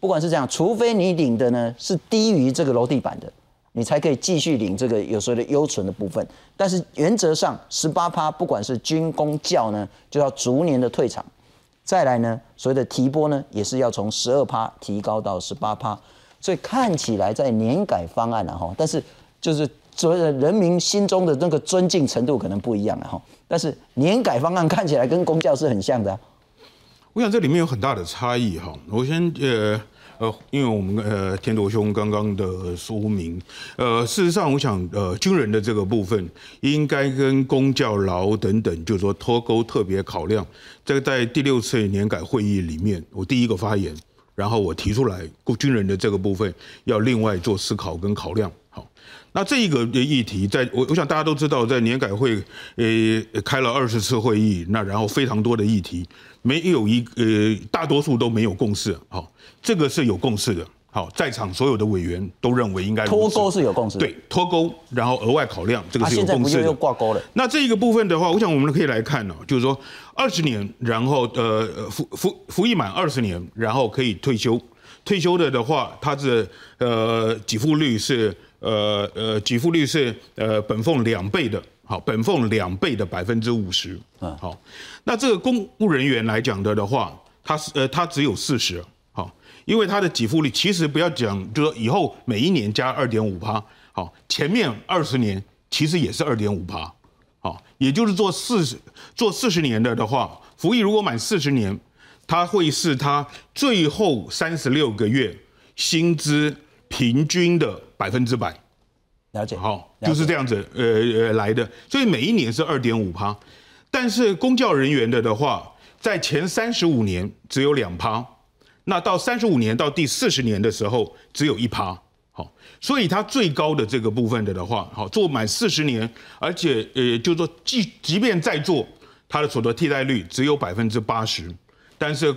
不管是这样，除非你领的呢是低于这个楼地板的。你才可以继续领这个有所谓的优存的部分，但是原则上十八趴，不管是军公教呢，就要逐年的退场。再来呢，所谓的提拨呢，也是要从十二趴提高到十八趴。所以看起来在年改方案了哈，但是就是所谓的人民心中的那个尊敬程度可能不一样了哈。但是年改方案看起来跟公教是很像的。我想这里面有很大的差异哈。我先呃。呃，因为我们呃天铎兄刚刚的说明，呃，事实上我想呃军人的这个部分应该跟公教劳等等，就是说脱钩特别考量。这个在第六次年改会议里面，我第一个发言，然后我提出来，军人的这个部分要另外做思考跟考量。好，那这一个议题，在我我想大家都知道，在年改会呃开了二十次会议，那然后非常多的议题。没有一呃，大多数都没有共识。好，这个是有共识的。好，在场所有的委员都认为应该脱钩是有共识。对，脱钩，然后额外考量，这个是有共识。现在又挂钩了。那这一个部分的话，我想我们可以来看呢，就是说二十年，然后呃服服服役满二十年，然后可以退休。退休的的话，它是呃给付率是呃呃给付率是呃本俸两倍的。好，本俸两倍的百分之五十。嗯，好，那这个公务人员来讲的的话，他是呃，他只有四十。好，因为它的给付率其实不要讲，就说以后每一年加二点五趴。好，前面二十年其实也是二点五趴。好，也就是做四十做四十年的的话，服役如果满四十年，他会是他最后三十六个月薪资平均的百分之百。了解，好，就是这样子，呃呃来的，所以每一年是二点五趴，但是公教人员的的话，在前三十五年只有两趴，那到三十五年到第四十年的时候只有一趴，好，所以它最高的这个部分的的话，好做满四十年，而且呃，就说即即便再做，它的所得替代率只有百分之八十，但是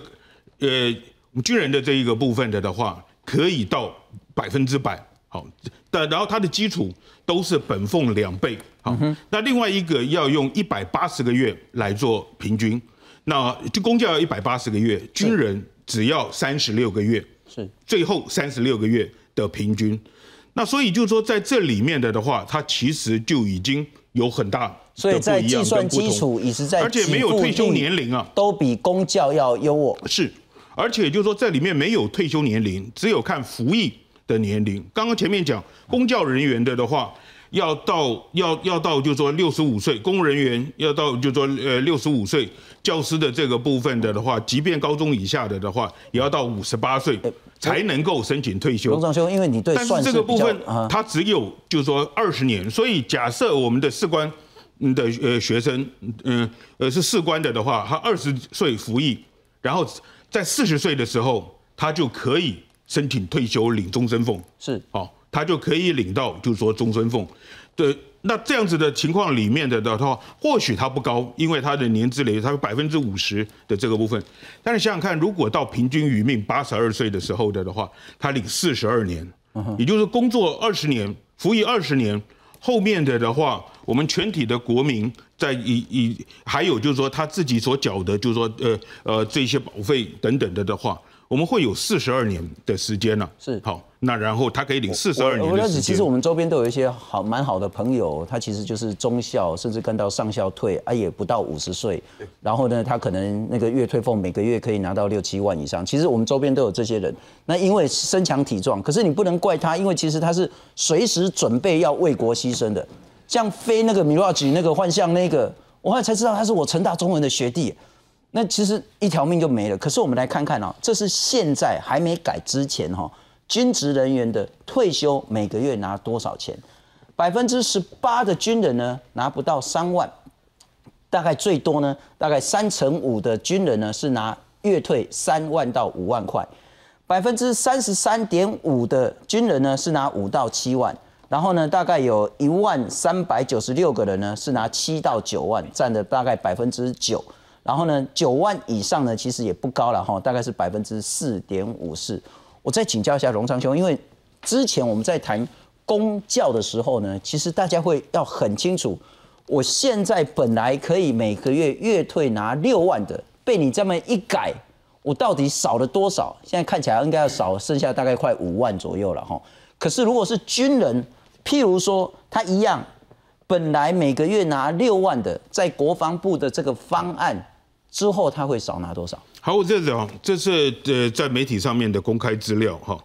呃军人的这一个部分的的话，可以到百分之百。好，但然后它的基础都是本俸两倍。好，那另外一个要用一百八十个月来做平均，那就公教要一百八十个月，军人只要三十六个月，是最后三十六个月的平均。那所以就是说，在这里面的的话，它其实就已经有很大所以在计算基础已是在，而且没有退休年龄啊，都比公教要优渥。是，而且就是说，在里面没有退休年龄，只有看服役。的年龄，刚刚前面讲公教人员的的话，要到要要到就是说六十五岁，公务人员要到就是说呃六十五岁，教师的这个部分的的话，即便高中以下的的话，也要到五十八岁才能够申请退休。龙长兄，因为你对，但是这个部分他只有就是说二十年，所以假设我们的士官的呃学生，嗯呃是士官的的话，他二十岁服役，然后在四十岁的时候，他就可以。申请退休领终身俸是哦，他就可以领到，就是说终身俸。对，那这样子的情况里面的的话，或许他不高，因为他的年资累，他有百分之五十的这个部分。但是想想看，如果到平均余命八十二岁的时候的的话，他领四十二年，也就是工作二十年，服役二十年，后面的的话，我们全体的国民在以以还有就是说他自己所缴的，就是说呃呃这些保费等等的的话。我们会有四十二年的时间呢，是好，那然后他可以领四十二年的时间。其实我们周边都有一些好蛮好的朋友，他其实就是中校，甚至干到上校退啊，也不到五十岁。然后呢，他可能那个月退俸每个月可以拿到六七万以上。其实我们周边都有这些人。那因为身强体壮，可是你不能怪他，因为其实他是随时准备要为国牺牲的。像飞那个米洛吉那个幻象那个，我后来才知道他是我成大中文的学弟。那其实一条命就没了。可是我们来看看啊，这是现在还没改之前哈，军职人员的退休每个月拿多少钱？百分之十八的军人呢拿不到三万，大概最多呢，大概三成五的军人呢是拿月退三万到五万块，百分之三十三点五的军人呢是拿五到七万，然后呢大概有一万三百九十六个人呢是拿七到九万，占的大概百分之九。然后呢，九万以上呢，其实也不高了哈，大概是百分之四点五四。我再请教一下荣昌兄，因为之前我们在谈公教的时候呢，其实大家会要很清楚，我现在本来可以每个月月退拿六万的，被你这么一改，我到底少了多少？现在看起来应该要少，剩下大概快五万左右了哈。可是如果是军人，譬如说他一样，本来每个月拿六万的，在国防部的这个方案。之后他会少拿多少？好，我这样，这是呃在媒体上面的公开资料哈，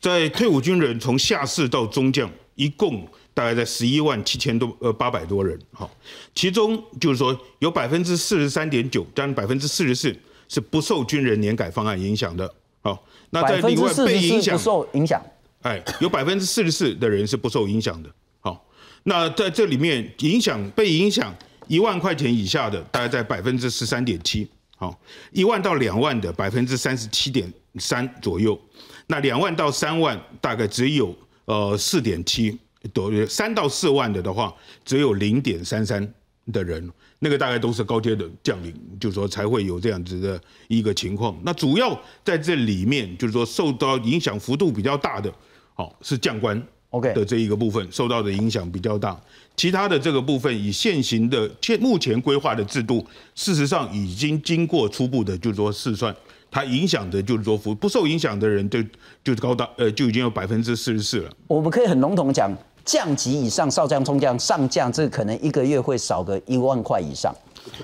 在退伍军人从下士到中将，一共大概在十一万七千多呃八百多人哈，其中就是说有百分之四十三点九，将近百分之四十四是不受军人年改方案影响的。好，那在另外被影响不受影响，哎，有百分之四十四的人是不受影响的。好，那在这里面影响被影响。一万块钱以下的大概在百分之十三点七，好，一万到两万的百分之三十七点三左右，那两万到三万大概只有呃四点七多，三到四万的的话只有零点三三的人，那个大概都是高阶的将领，就是说才会有这样子的一个情况。那主要在这里面就是说受到影响幅度比较大的，好是将官。OK 的这一个部分受到的影响比较大，其他的这个部分以现行的现目前规划的制度，事实上已经经过初步的，就是说试算，它影响的就是说不不受影响的人，就就高达呃就已经有百分之四十四了。我们可以很笼统讲，降级以上少将、中将、上将，这可能一个月会少个一万块以上。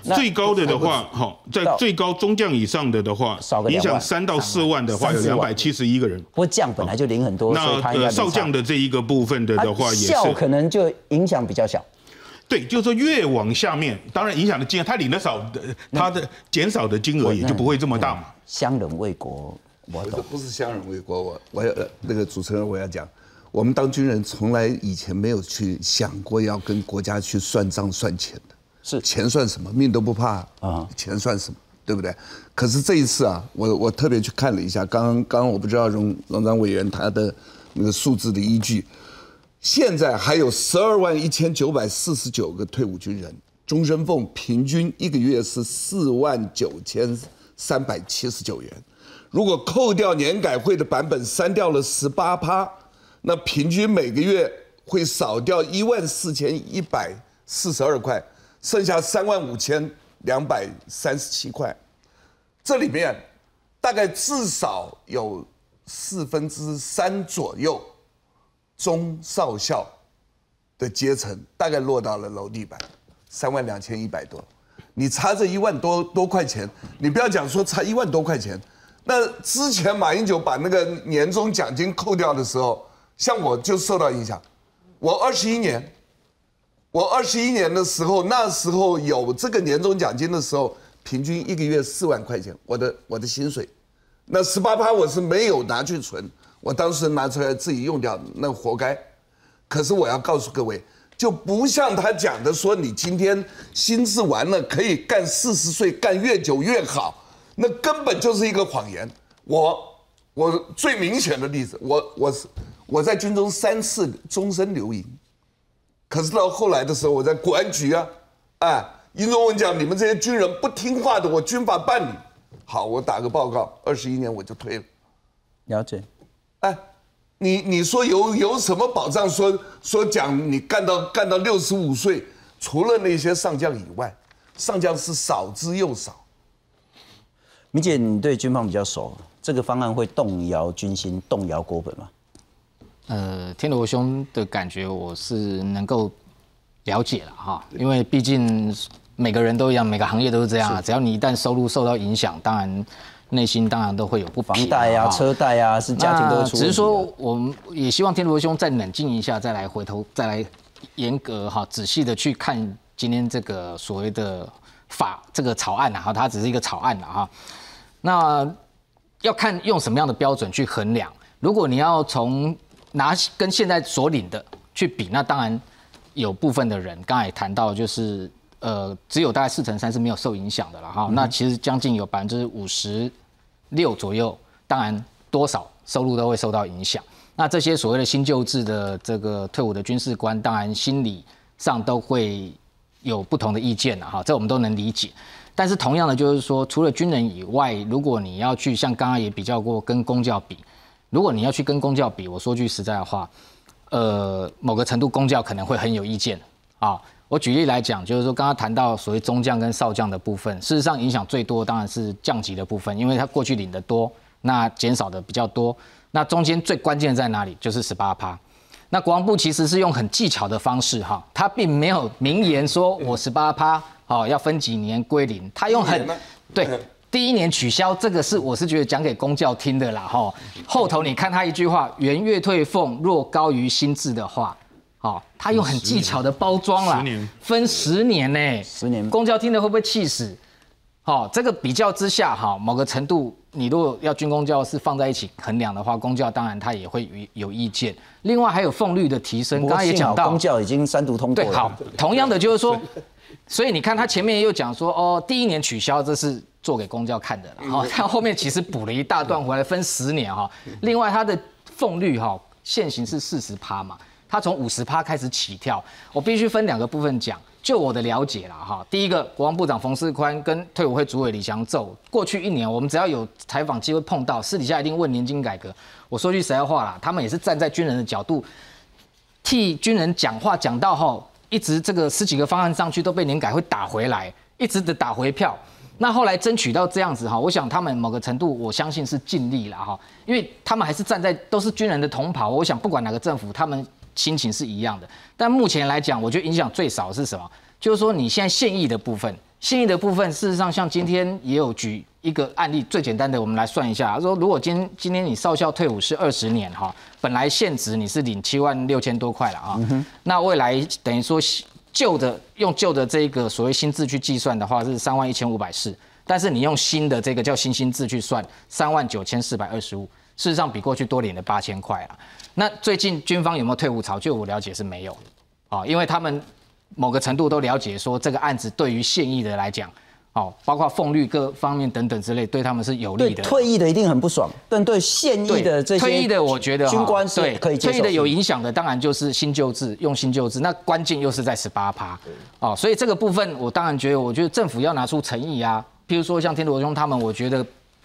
最高的的话，哈，在最高中将以上的的话，少个影响三到四万的话，有两百七十一个人。不过将本来就领很多，那少将的这一个部分的的话，也是可能就影响比较小。对，就是说越往下面，当然影响的金额，他领的少，他的减少的金额也就不会这么大嘛。乡人为国，我懂。不是乡人为国，我我要那个主持人我要讲，我们当军人从来以前没有去想过要跟国家去算账算钱的。是钱算什么，命都不怕啊！钱算什么，对不对？可是这一次啊，我我特别去看了一下，刚刚刚刚我不知道荣荣章委员他的那个数字的依据，现在还有十二万一千九百四十九个退伍军人，终身俸平均一个月是四万九千三百七十九元，如果扣掉年改会的版本删掉了十八趴，那平均每个月会少掉一万四千一百四十二块。剩下三万五千两百三十七块，这里面大概至少有四分之三左右中少校的阶层，大概落到了楼地板，三万两千一百多。你差这一万多多块钱，你不要讲说差一万多块钱，那之前马英九把那个年终奖金扣掉的时候，像我就受到影响，我二十一年。我二十一年的时候，那时候有这个年终奖金的时候，平均一个月四万块钱，我的我的薪水，那十八趴我是没有拿去存，我当时拿出来自己用掉，那活该。可是我要告诉各位，就不像他讲的说，你今天心智完了可以干四十岁，干越久越好，那根本就是一个谎言。我我最明显的例子，我我是我在军中三次终身留营。可是到后来的时候，我在国安局啊，哎，尹总文讲你们这些军人不听话的，我军法办理。好，我打个报告，二十一年我就退了。了解。哎，你你说有有什么保障？说说讲你干到干到六十五岁，除了那些上将以外，上将是少之又少。米姐，你对军方比较熟，这个方案会动摇军心、动摇国本吗？呃，天罗兄的感觉我是能够了解了哈，因为毕竟每个人都一样，每个行业都是这样，只要你一旦收入受到影响，当然内心当然都会有不房贷啊、车贷啊，是家庭都出。只是说，我们也希望天罗兄再冷静一下，再来回头再来严格哈仔细的去看今天这个所谓的法这个草案啊，哈，它只是一个草案啊，哈，那要看用什么样的标准去衡量。如果你要从拿跟现在所领的去比，那当然有部分的人刚才也谈到，就是呃，只有大概四成三是没有受影响的了哈。那其实将近有百分之五十六左右，当然多少收入都会受到影响。那这些所谓的新旧制的这个退伍的军事官，当然心理上都会有不同的意见了哈，这我们都能理解。但是同样的，就是说，除了军人以外，如果你要去像刚刚也比较过跟公教比，如果你要去跟公教比，我说句实在的话，呃，某个程度公教可能会很有意见啊。我举例来讲，就是说刚刚谈到所谓中将跟少将的部分，事实上影响最多当然是降级的部分，因为他过去领的多，那减少的比较多。那中间最关键在哪里？就是十八趴。那国防部其实是用很技巧的方式哈，他并没有明言说我十八趴。哦，要分几年归零？他用很对，第一年取消这个是我是觉得讲给公教听的啦。哈，后头你看他一句话，元月退俸若高于新制的话，好，他用很技巧的包装啦，分十年呢，十年，公教听的会不会气死？好，这个比较之下，哈，某个程度，你如果要军公教是放在一起衡量的话，公教当然他也会有有意见。另外还有俸率的提升，刚刚也讲到，公教已经三读通过了。对，好，同样的就是说。所以你看，他前面又讲说，哦，第一年取消，这是做给公交看的了。好，他后面其实补了一大段回来，分十年哈。另外，他的俸率哈，现行是四十趴嘛，他从五十趴开始起跳。我必须分两个部分讲。就我的了解了哈，第一个，国防部长冯世宽跟退伍会主委李祥宙，过去一年我们只要有采访机会碰到，私底下一定问年金改革。我说句实在话啦，他们也是站在军人的角度，替军人讲话，讲到后。一直这个十几个方案上去都被年改会打回来，一直的打回票。那后来争取到这样子哈，我想他们某个程度我相信是尽力了哈，因为他们还是站在都是军人的同袍，我想不管哪个政府，他们心情是一样的。但目前来讲，我觉得影响最少是什么？就是说你现在现役的部分，现役的部分，事实上像今天也有举。一个案例最简单的，我们来算一下。他说，如果今今天你少校退伍是二十年哈，本来现值你是领七万六千多块了啊，那未来等于说旧的用旧的这个所谓新制去计算的话是三万一千五百四，但是你用新的这个叫新新制去算三万九千四百二十五，事实上比过去多领了八千块啊。那最近军方有没有退伍潮？据我了解是没有啊，因为他们某个程度都了解说这个案子对于现役的来讲。哦，包括俸率各方面等等之类，对他们是有利的。退役的一定很不爽，但对现役的这些退役的，我觉得军官是可以接受。退役的有影响的，当然就是新旧制，用新旧制，那关键又是在十八趴。哦，所以这个部分，我当然觉得，我觉得政府要拿出诚意啊。譬如说像天罗兄他们，我觉得。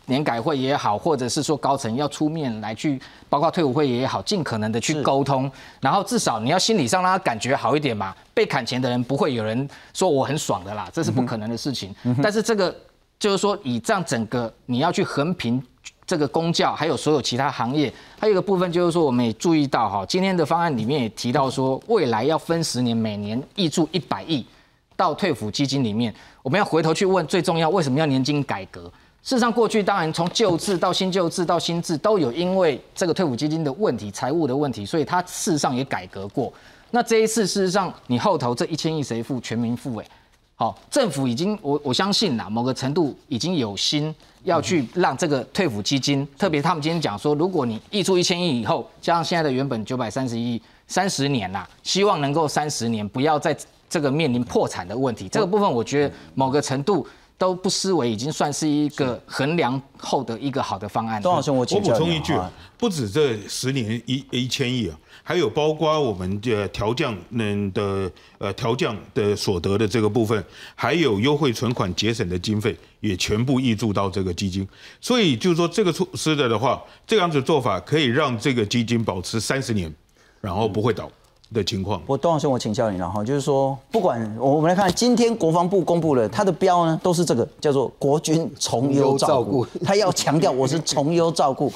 年改会也好，或者是说高层要出面来去，包括退伍会也好，尽可能的去沟通，然后至少你要心理上让他感觉好一点嘛。被砍钱的人不会有人说我很爽的啦，这是不可能的事情。但是这个就是说，以这样整个你要去横平这个公教，还有所有其他行业，还有一个部分就是说，我们也注意到哈，今天的方案里面也提到说，未来要分十年，每年挹注一百亿到退抚基金里面，我们要回头去问，最重要为什么要年金改革？事实上，过去当然从旧制到新旧制到新制，都有因为这个退伍基金的问题、财务的问题，所以它事实上也改革过。那这一次，事实上你后头这一千亿谁付？全民付？哎，好，政府已经我我相信啦，某个程度已经有心要去让这个退伍基金，特别他们今天讲说，如果你溢出一千亿以后，加上现在的原本九百三十亿，三十年啦，希望能够三十年不要在这个面临破产的问题。这个部分，我觉得某个程度。都不失为已经算是一个衡量后的一个好的方案。董老兄，我我补充一句，不止这十年一一千亿啊，还有包括我们的调降嗯的呃调降的所得的这个部分，还有优惠存款节省的经费，也全部挹注到这个基金。所以就是说，这个措施的的话，这样子做法可以让这个基金保持三十年，然后不会倒。的情况，我董老师，我请教你了哈，就是说，不管我们来看，今天国防部公布了它的标呢，都是这个叫做国军从优照顾，他要强调我是从优照顾，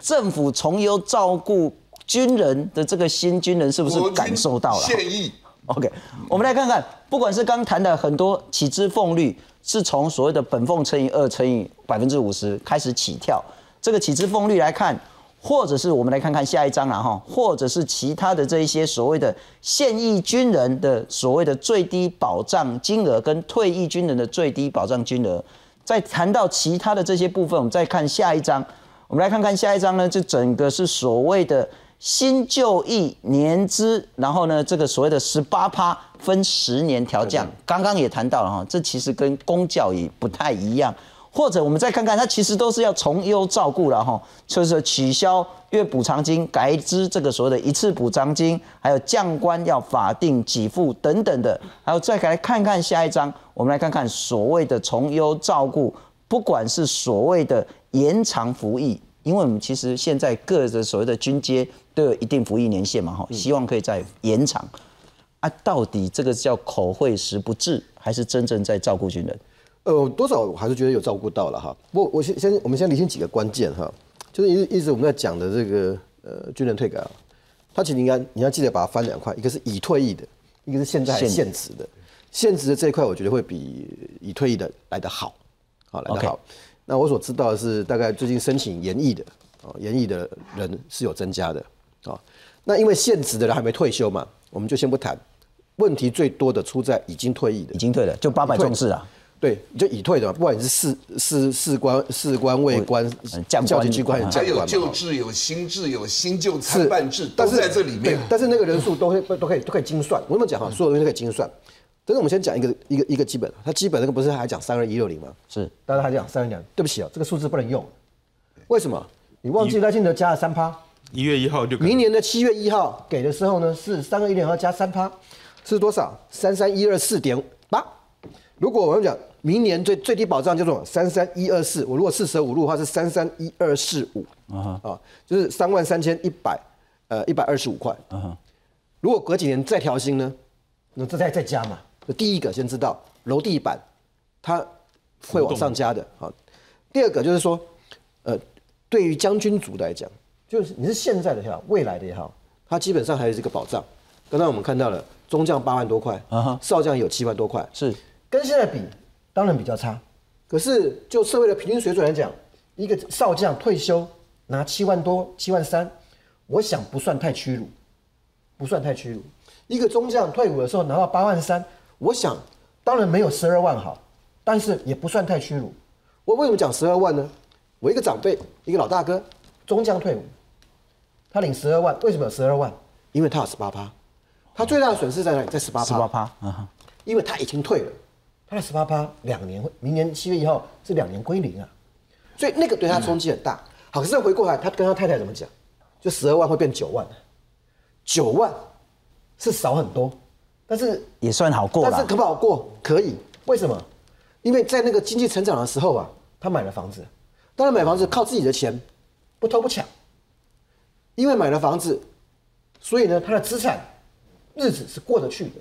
政府从优照顾军人的这个新军人是不是感受到了？谢意。OK，我们来看看，不管是刚谈的很多起支俸率，是从所谓的本俸乘以二乘以百分之五十开始起跳，这个起支俸率来看。或者是我们来看看下一章了哈，或者是其他的这一些所谓的现役军人的所谓的最低保障金额跟退役军人的最低保障金额，再谈到其他的这些部分，我们再看下一章，我们来看看下一章呢，这整个是所谓的新就役年资，然后呢，这个所谓的十八趴分十年调降，刚刚也谈到了哈，这其实跟公教也不太一样。或者我们再看看，它其实都是要从优照顾了哈，就是取消月补偿金，改支这个所谓的一次补偿金，还有降官要法定给付等等的，还有再来看看下一章，我们来看看所谓的从优照顾，不管是所谓的延长服役，因为我们其实现在各的所谓的军阶都有一定服役年限嘛哈，希望可以再延长，啊，到底这个叫口惠实不至，还是真正在照顾军人？呃，多少我还是觉得有照顾到了哈。不，我先先我们先理清几个关键哈，就是一一直我们在讲的这个呃军人退改啊，它其实应该你要记得把它分两块，一个是已退役的，一个是现在现职的。现职的这一块，我觉得会比已退役的来得好，好来得好。那我所知道的是，大概最近申请延役的啊，延役的人是有增加的啊。那因为现职的人还没退休嘛，我们就先不谈。问题最多的出在已经退役的，已经退了，就八百壮士啊。对，就已退的嘛，不管你是士士士官、士官、尉官、将校级军官、还有旧制、有新制、有新旧参办制，但是在这里面，但是那个人数都会都可以都可以精算。我这么讲哈，所有东西都可以精算。但是我们先讲一个一个一个基本，它基本那个不是还讲三二一六零吗？是，大家还讲三二零，对不起啊，这个数字不能用。为什么？你忘记赖清德加了三趴？一月一号就明年的七月一号给的时候呢，是三二一零要加三趴，是多少？三三一二四点八。如果我们讲。明年最最低保障叫做三三一二四，我如果四舍五入的话是三三一二四五啊啊，就是三万三千一百呃一百二十五块。如果隔几年再调薪呢，那这再再加嘛。第一个先知道楼地板它会往上加的啊。第二个就是说，呃，对于将军族来讲，就是你是现在的也好，未来的也好，它基本上还有这个保障。刚才我们看到了中将八万多块，少将有七万多块，是跟现在比。当然比较差，可是就社会的平均水准来讲，一个少将退休拿七万多、七万三，我想不算太屈辱，不算太屈辱。一个中将退伍的时候拿到八万三，我想当然没有十二万好，但是也不算太屈辱。我为什么讲十二万呢？我一个长辈，一个老大哥，中将退伍，他领十二万，为什么有十二万？因为他有十八趴，他最大的损失在哪里？在十八趴。十八趴，啊因为他已经退了。他的十八趴两年，明年七月一号是两年归零啊，所以那个对他冲击很大。好，可是回过来，他跟他太太怎么讲？就十二万会变九万，九万是少很多，但是也算好过但是可不好过？可以，为什么？因为在那个经济成长的时候啊，他买了房子，当然买房子靠自己的钱，不偷不抢。因为买了房子，所以呢，他的资产日子是过得去的。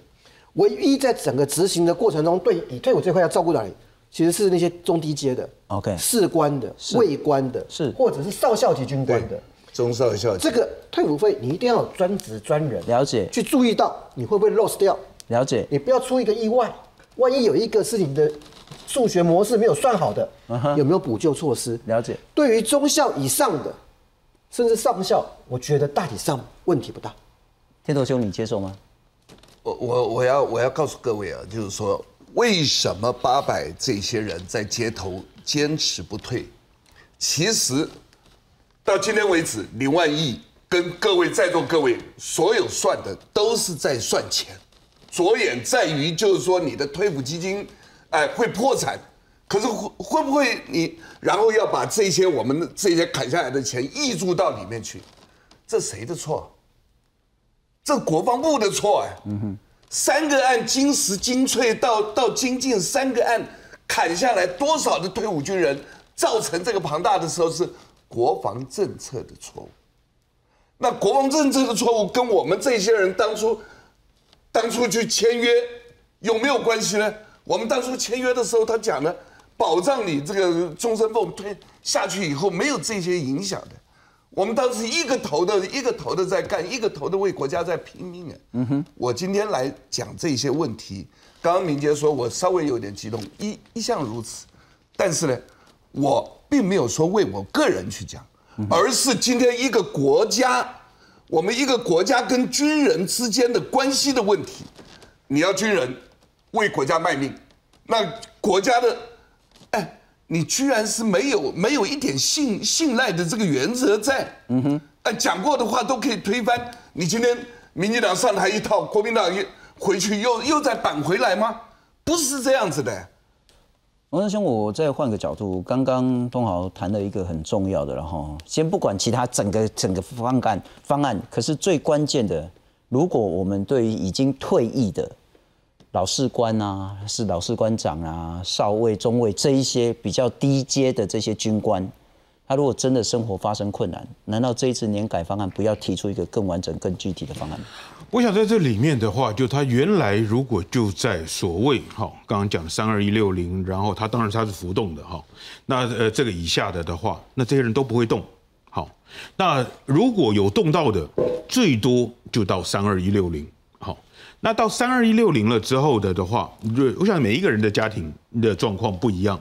唯一在整个执行的过程中，对已退伍这块要照顾到你，其实是那些中低阶的，OK，士官的、尉官的，是或者是少校级军官的，中少校这个退伍费你一定要有专职专人了解，去注意到你会不会 loss 掉，了解，你不要出一个意外，万一有一个是你的数学模式没有算好的，有没有补救措施？了解。对于中校以上的，甚至上校，我觉得大体上问题不大。天头兄，你接受吗？我我我要我要告诉各位啊，就是说，为什么八百这些人在街头坚持不退？其实到今天为止，林万亿跟各位在座各位所有算的都是在算钱，着眼在于就是说你的退伍基金哎会破产，可是会会不会你然后要把这些我们的这些砍下来的钱挹注到里面去？这谁的错？这国防部的错哎，三个案精石精粹到到精进，三个案砍下来多少的退伍军人，造成这个庞大的时候是国防政策的错误。那国防政策的错误跟我们这些人当初当初去签约有没有关系呢？我们当初签约的时候，他讲的保障你这个终身俸推下去以后没有这些影响的。我们当时一个头的一个头的在干，一个头的为国家在拼命啊！嗯哼，我今天来讲这些问题，刚刚明杰说我稍微有点激动，一一向如此，但是呢，我并没有说为我个人去讲，而是今天一个国家，我们一个国家跟军人之间的关系的问题。你要军人为国家卖命，那国家的，你居然是没有没有一点信信赖的这个原则在。嗯哼，哎，讲过的话都可以推翻。你今天民进党上台一套，国民党又回去又又再扳回来吗？不是这样子的。王仁兄，我再换个角度，刚刚东豪谈了一个很重要的，然后先不管其他整个整个方案方案，可是最关键的，如果我们对于已经退役的老士官啊，是老士官长啊、少尉、中尉这一些比较低阶的这些军官。他如果真的生活发生困难，难道这一次年改方案不要提出一个更完整、更具体的方案？我想在这里面的话，就他原来如果就在所谓哈，刚刚讲三二一六零，然后他当然他是浮动的哈，那呃这个以下的的话，那这些人都不会动。好，那如果有动到的，最多就到三二一六零。那到三二一六零了之后的的话，就我想每一个人的家庭的状况不一样。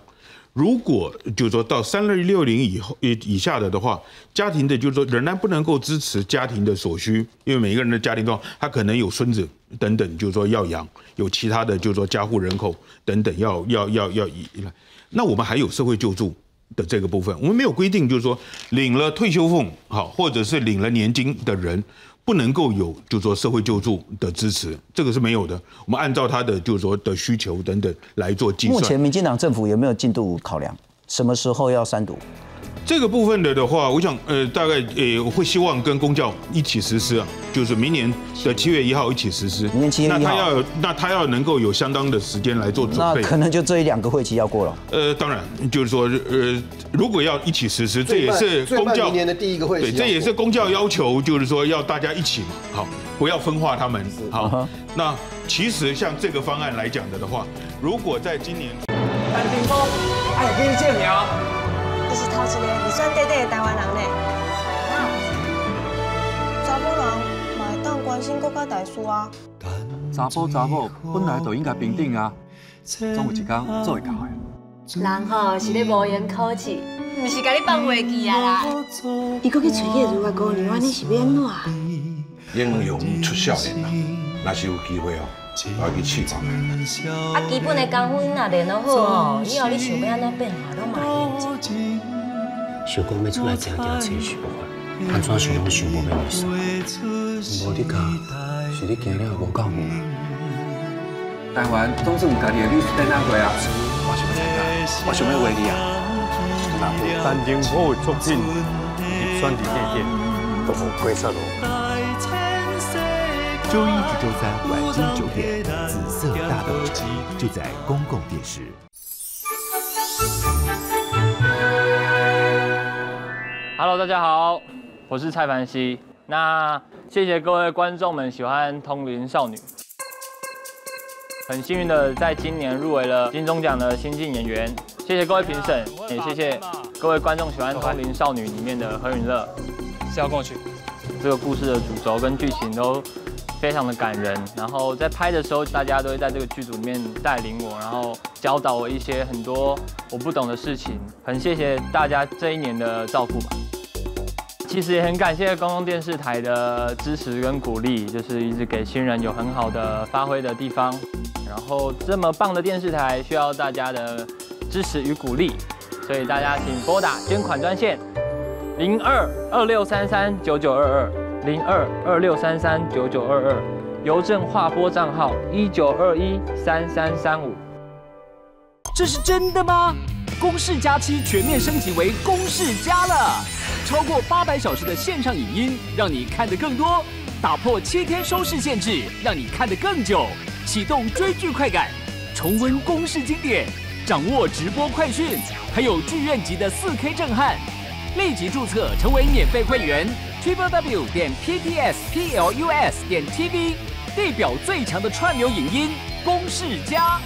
如果就是说到三二一六零以后以以下的的话，家庭的就是说仍然不能够支持家庭的所需，因为每一个人的家庭中，他可能有孙子等等，就是说要养，有其他的就是说家户人口等等要要要要以来，那我们还有社会救助的这个部分，我们没有规定就是说领了退休俸好，或者是领了年金的人。不能够有，就是说社会救助的支持，这个是没有的。我们按照他的，就是说的需求等等来做计算。目前民进党政府有没有进度考量？什么时候要三读？这个部分的的话，我想，呃，大概呃，会希望跟公教一起实施啊，就是明年的七月一号一起实施。明年七月一号，那他要，那他要能够有相当的时间来做准备。那可能就这一两个会期要过了。呃，当然，就是说，呃，如果要一起实施，这也是公教明年的第一个会期。对，这也是公教要求，就是说要大家一起嘛，好，不要分化他们。好，那其实像这个方案来讲的的话，如果在今年，单丁峰，哎，给你建苗。你是头一个二选短短的台湾人呢。查某人嘛会当关心国家大事啊。查甫查某本来就应该平等啊，总有一天做会到的。人吼是咧无言口气，唔是甲你放话记啊啦。你搁去找叶如的姑娘，你是要安怎？英雄出少年啊，若是有机会哦，啊，基本的功夫若练得好哦，以后你想要安怎变化都蛮容易。想讲要出来听听吹嘘，安怎想拢想无要意思。无你讲，是你经了无够无。台湾总是有家己的历史在那过啊，我想要参加，我想要为你啊。单丁火的作品，酸甜内馅，都。周一至周三晚间九点，《紫色大道城》就在公共电视。Hello，大家好，我是蔡凡熙。那谢谢各位观众们喜欢《通灵少女》，很幸运的在今年入围了金钟奖的新晋演员。谢谢各位评审，也谢谢各位观众喜欢《通灵少女》里面的何允乐。是要过去。这个故事的主轴跟剧情都非常的感人。然后在拍的时候，大家都会在这个剧组里面带领我，然后教导我一些很多我不懂的事情。很谢谢大家这一年的照顾吧。其实也很感谢公共电视台的支持跟鼓励，就是一直给新人有很好的发挥的地方。然后这么棒的电视台需要大家的支持与鼓励，所以大家请拨打捐款专线零二二六三三九九二二零二二六三三九九二二，邮政划拨账号一九二一三三三五。这是真的吗？公式加七全面升级为公式加了，超过八百小时的线上影音，让你看得更多；打破七天收视限制，让你看得更久。启动追剧快感，重温公式经典，掌握直播快讯，还有剧院级的四 K 震撼。立即注册成为免费会员，triple w 点 p t s p l u s 点 t v，地表最强的串流影音公式加。